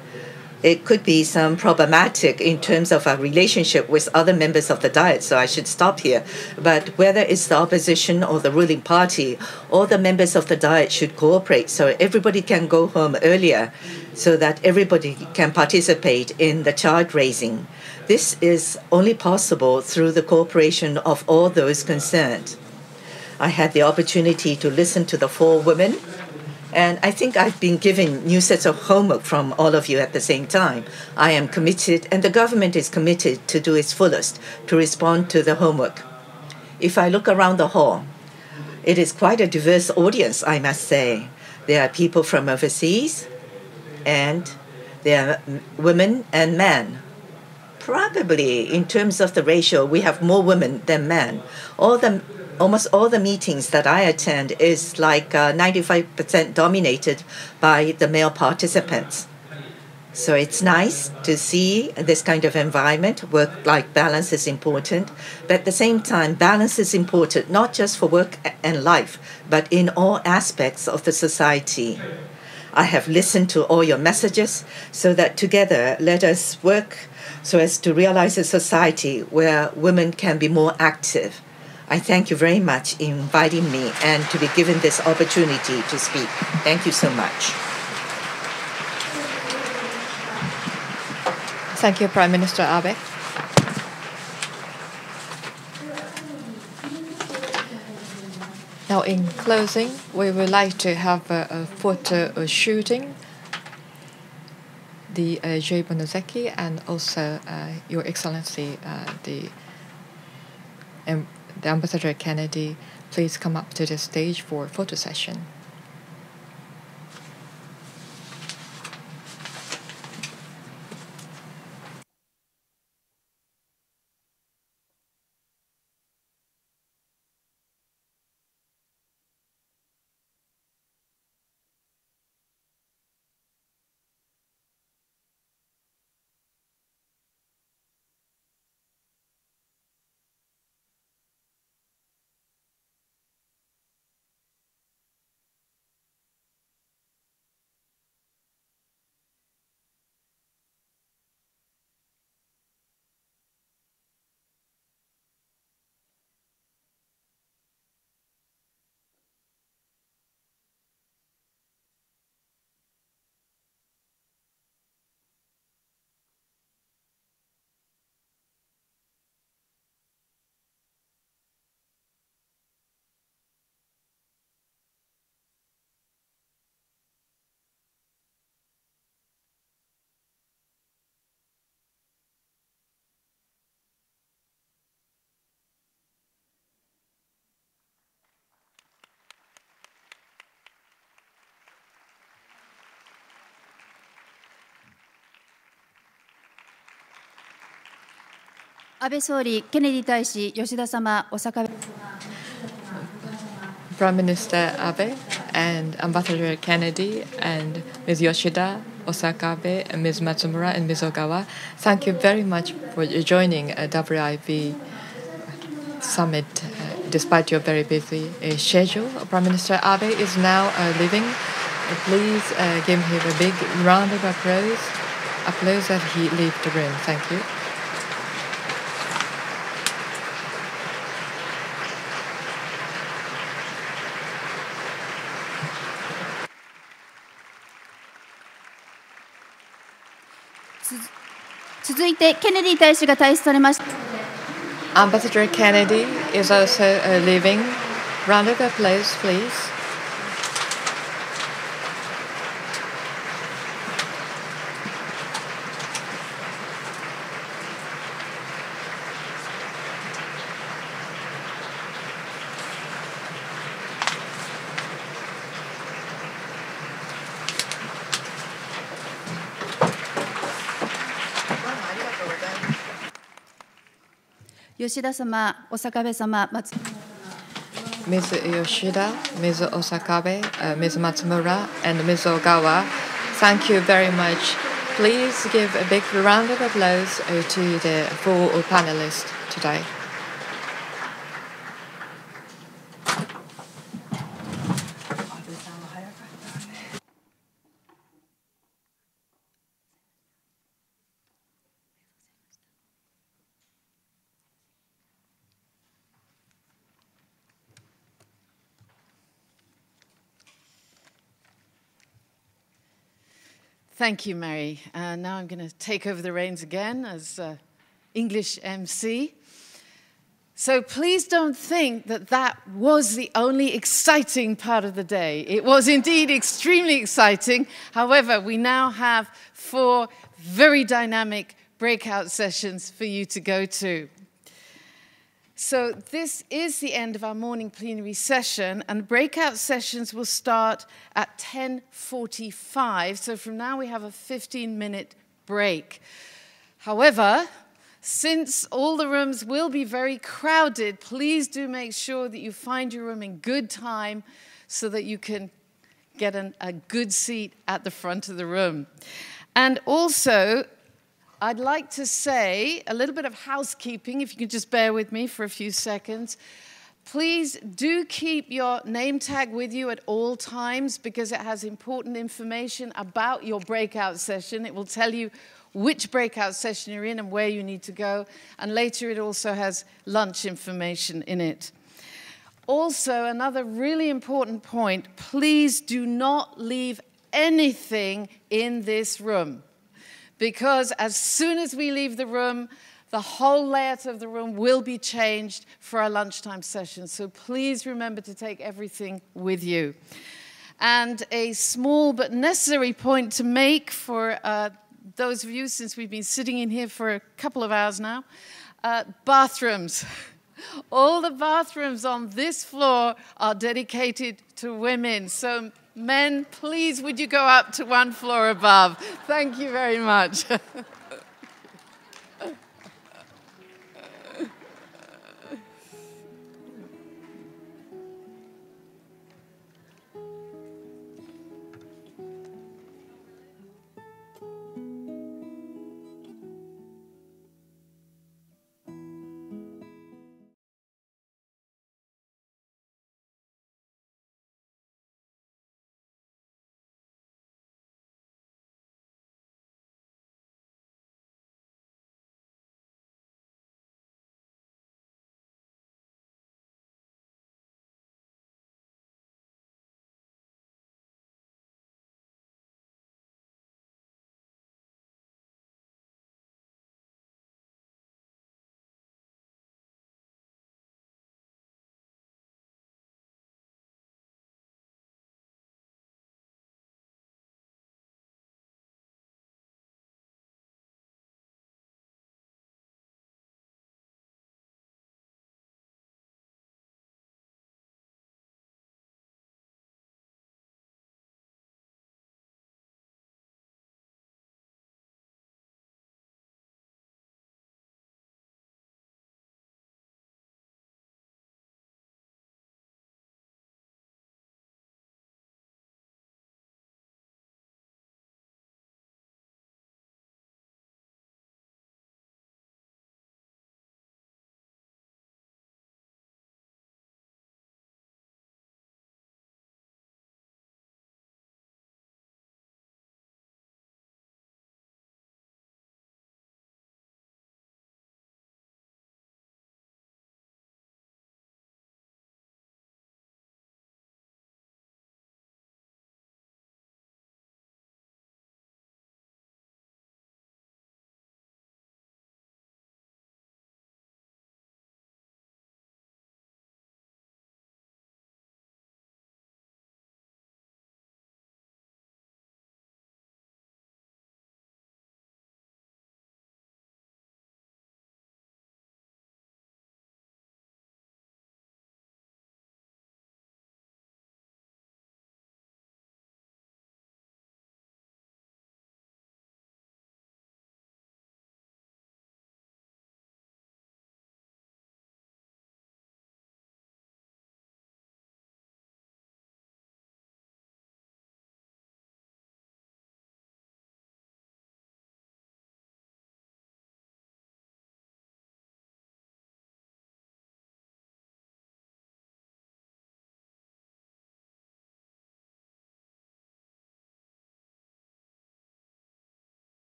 P: it could be some problematic in terms of our relationship with other members of the Diet, so I should stop here. But whether it's the opposition or the ruling party, all the members of the Diet should cooperate so everybody can go home earlier so that everybody can participate in the child raising. This is only possible through the cooperation of all those concerned. I had the opportunity to listen to the four women and I think I've been given new sets of homework from all of you at the same time. I am committed, and the government is committed to do its fullest to respond to the homework. If I look around the hall, it is quite a diverse audience, I must say. There are people from overseas, and there are women and men. Probably, in terms of the ratio, we have more women than men. All the almost all the meetings that I attend is like uh, 95% dominated by the male participants. So it's nice to see this kind of environment. Work life balance is important. But at the same time, balance is important not just for work and life, but in all aspects of the society. I have listened to all your messages so that together let us work so as to realize a society where women can be more active I thank you very much in inviting me and to be given this opportunity to speak. Thank you so much.
O: Thank you, Prime Minister Abe. Now, in closing, we would like to have a, a photo shooting. The uh, Jay Ponazecki and also uh, Your Excellency, uh, the um, the Ambassador Kennedy, please come up to the stage for a photo session.
N: 安倍総理、ケネディ大使、吉田様、お坂部
O: Prime Minister Abe and Ambassador Kennedy and Ms. Yoshida, Osakabe, and Ms. Matsumura and Ms. Ogawa, thank you very much for joining a WIV summit uh, despite your very busy uh, schedule. Prime Minister Abe is now uh, leaving. Uh, please uh, give him a big round of applause, applause as he leaves the room. Thank you. Ambassador Kennedy is also leaving. Round of applause, please. Ms. Yoshida, Ms. Osakabe, uh, Ms. Matsumura, and Ms. Ogawa, thank you very much. Please give a big round of applause to the four panelists today.
I: Thank you, Mary. Uh, now I'm going to take over the reins again as uh, English MC. So please don't think that that was the only exciting part of the day. It was indeed extremely exciting. However, we now have four very dynamic breakout sessions for you to go to. So this is the end of our morning plenary session, and breakout sessions will start at 10.45. So from now we have a 15-minute break. However, since all the rooms will be very crowded, please do make sure that you find your room in good time so that you can get an, a good seat at the front of the room. And also, I'd like to say a little bit of housekeeping, if you could just bear with me for a few seconds. Please do keep your name tag with you at all times because it has important information about your breakout session. It will tell you which breakout session you're in and where you need to go. And later, it also has lunch information in it. Also, another really important point please do not leave anything in this room because as soon as we leave the room, the whole layout of the room will be changed for our lunchtime session. So please remember to take everything with you. And a small but necessary point to make for uh, those of you, since we've been sitting in here for a couple of hours now, uh, bathrooms. <laughs> All the bathrooms on this floor are dedicated to women. So Men, please would you go up to one floor above? Thank you very much. <laughs>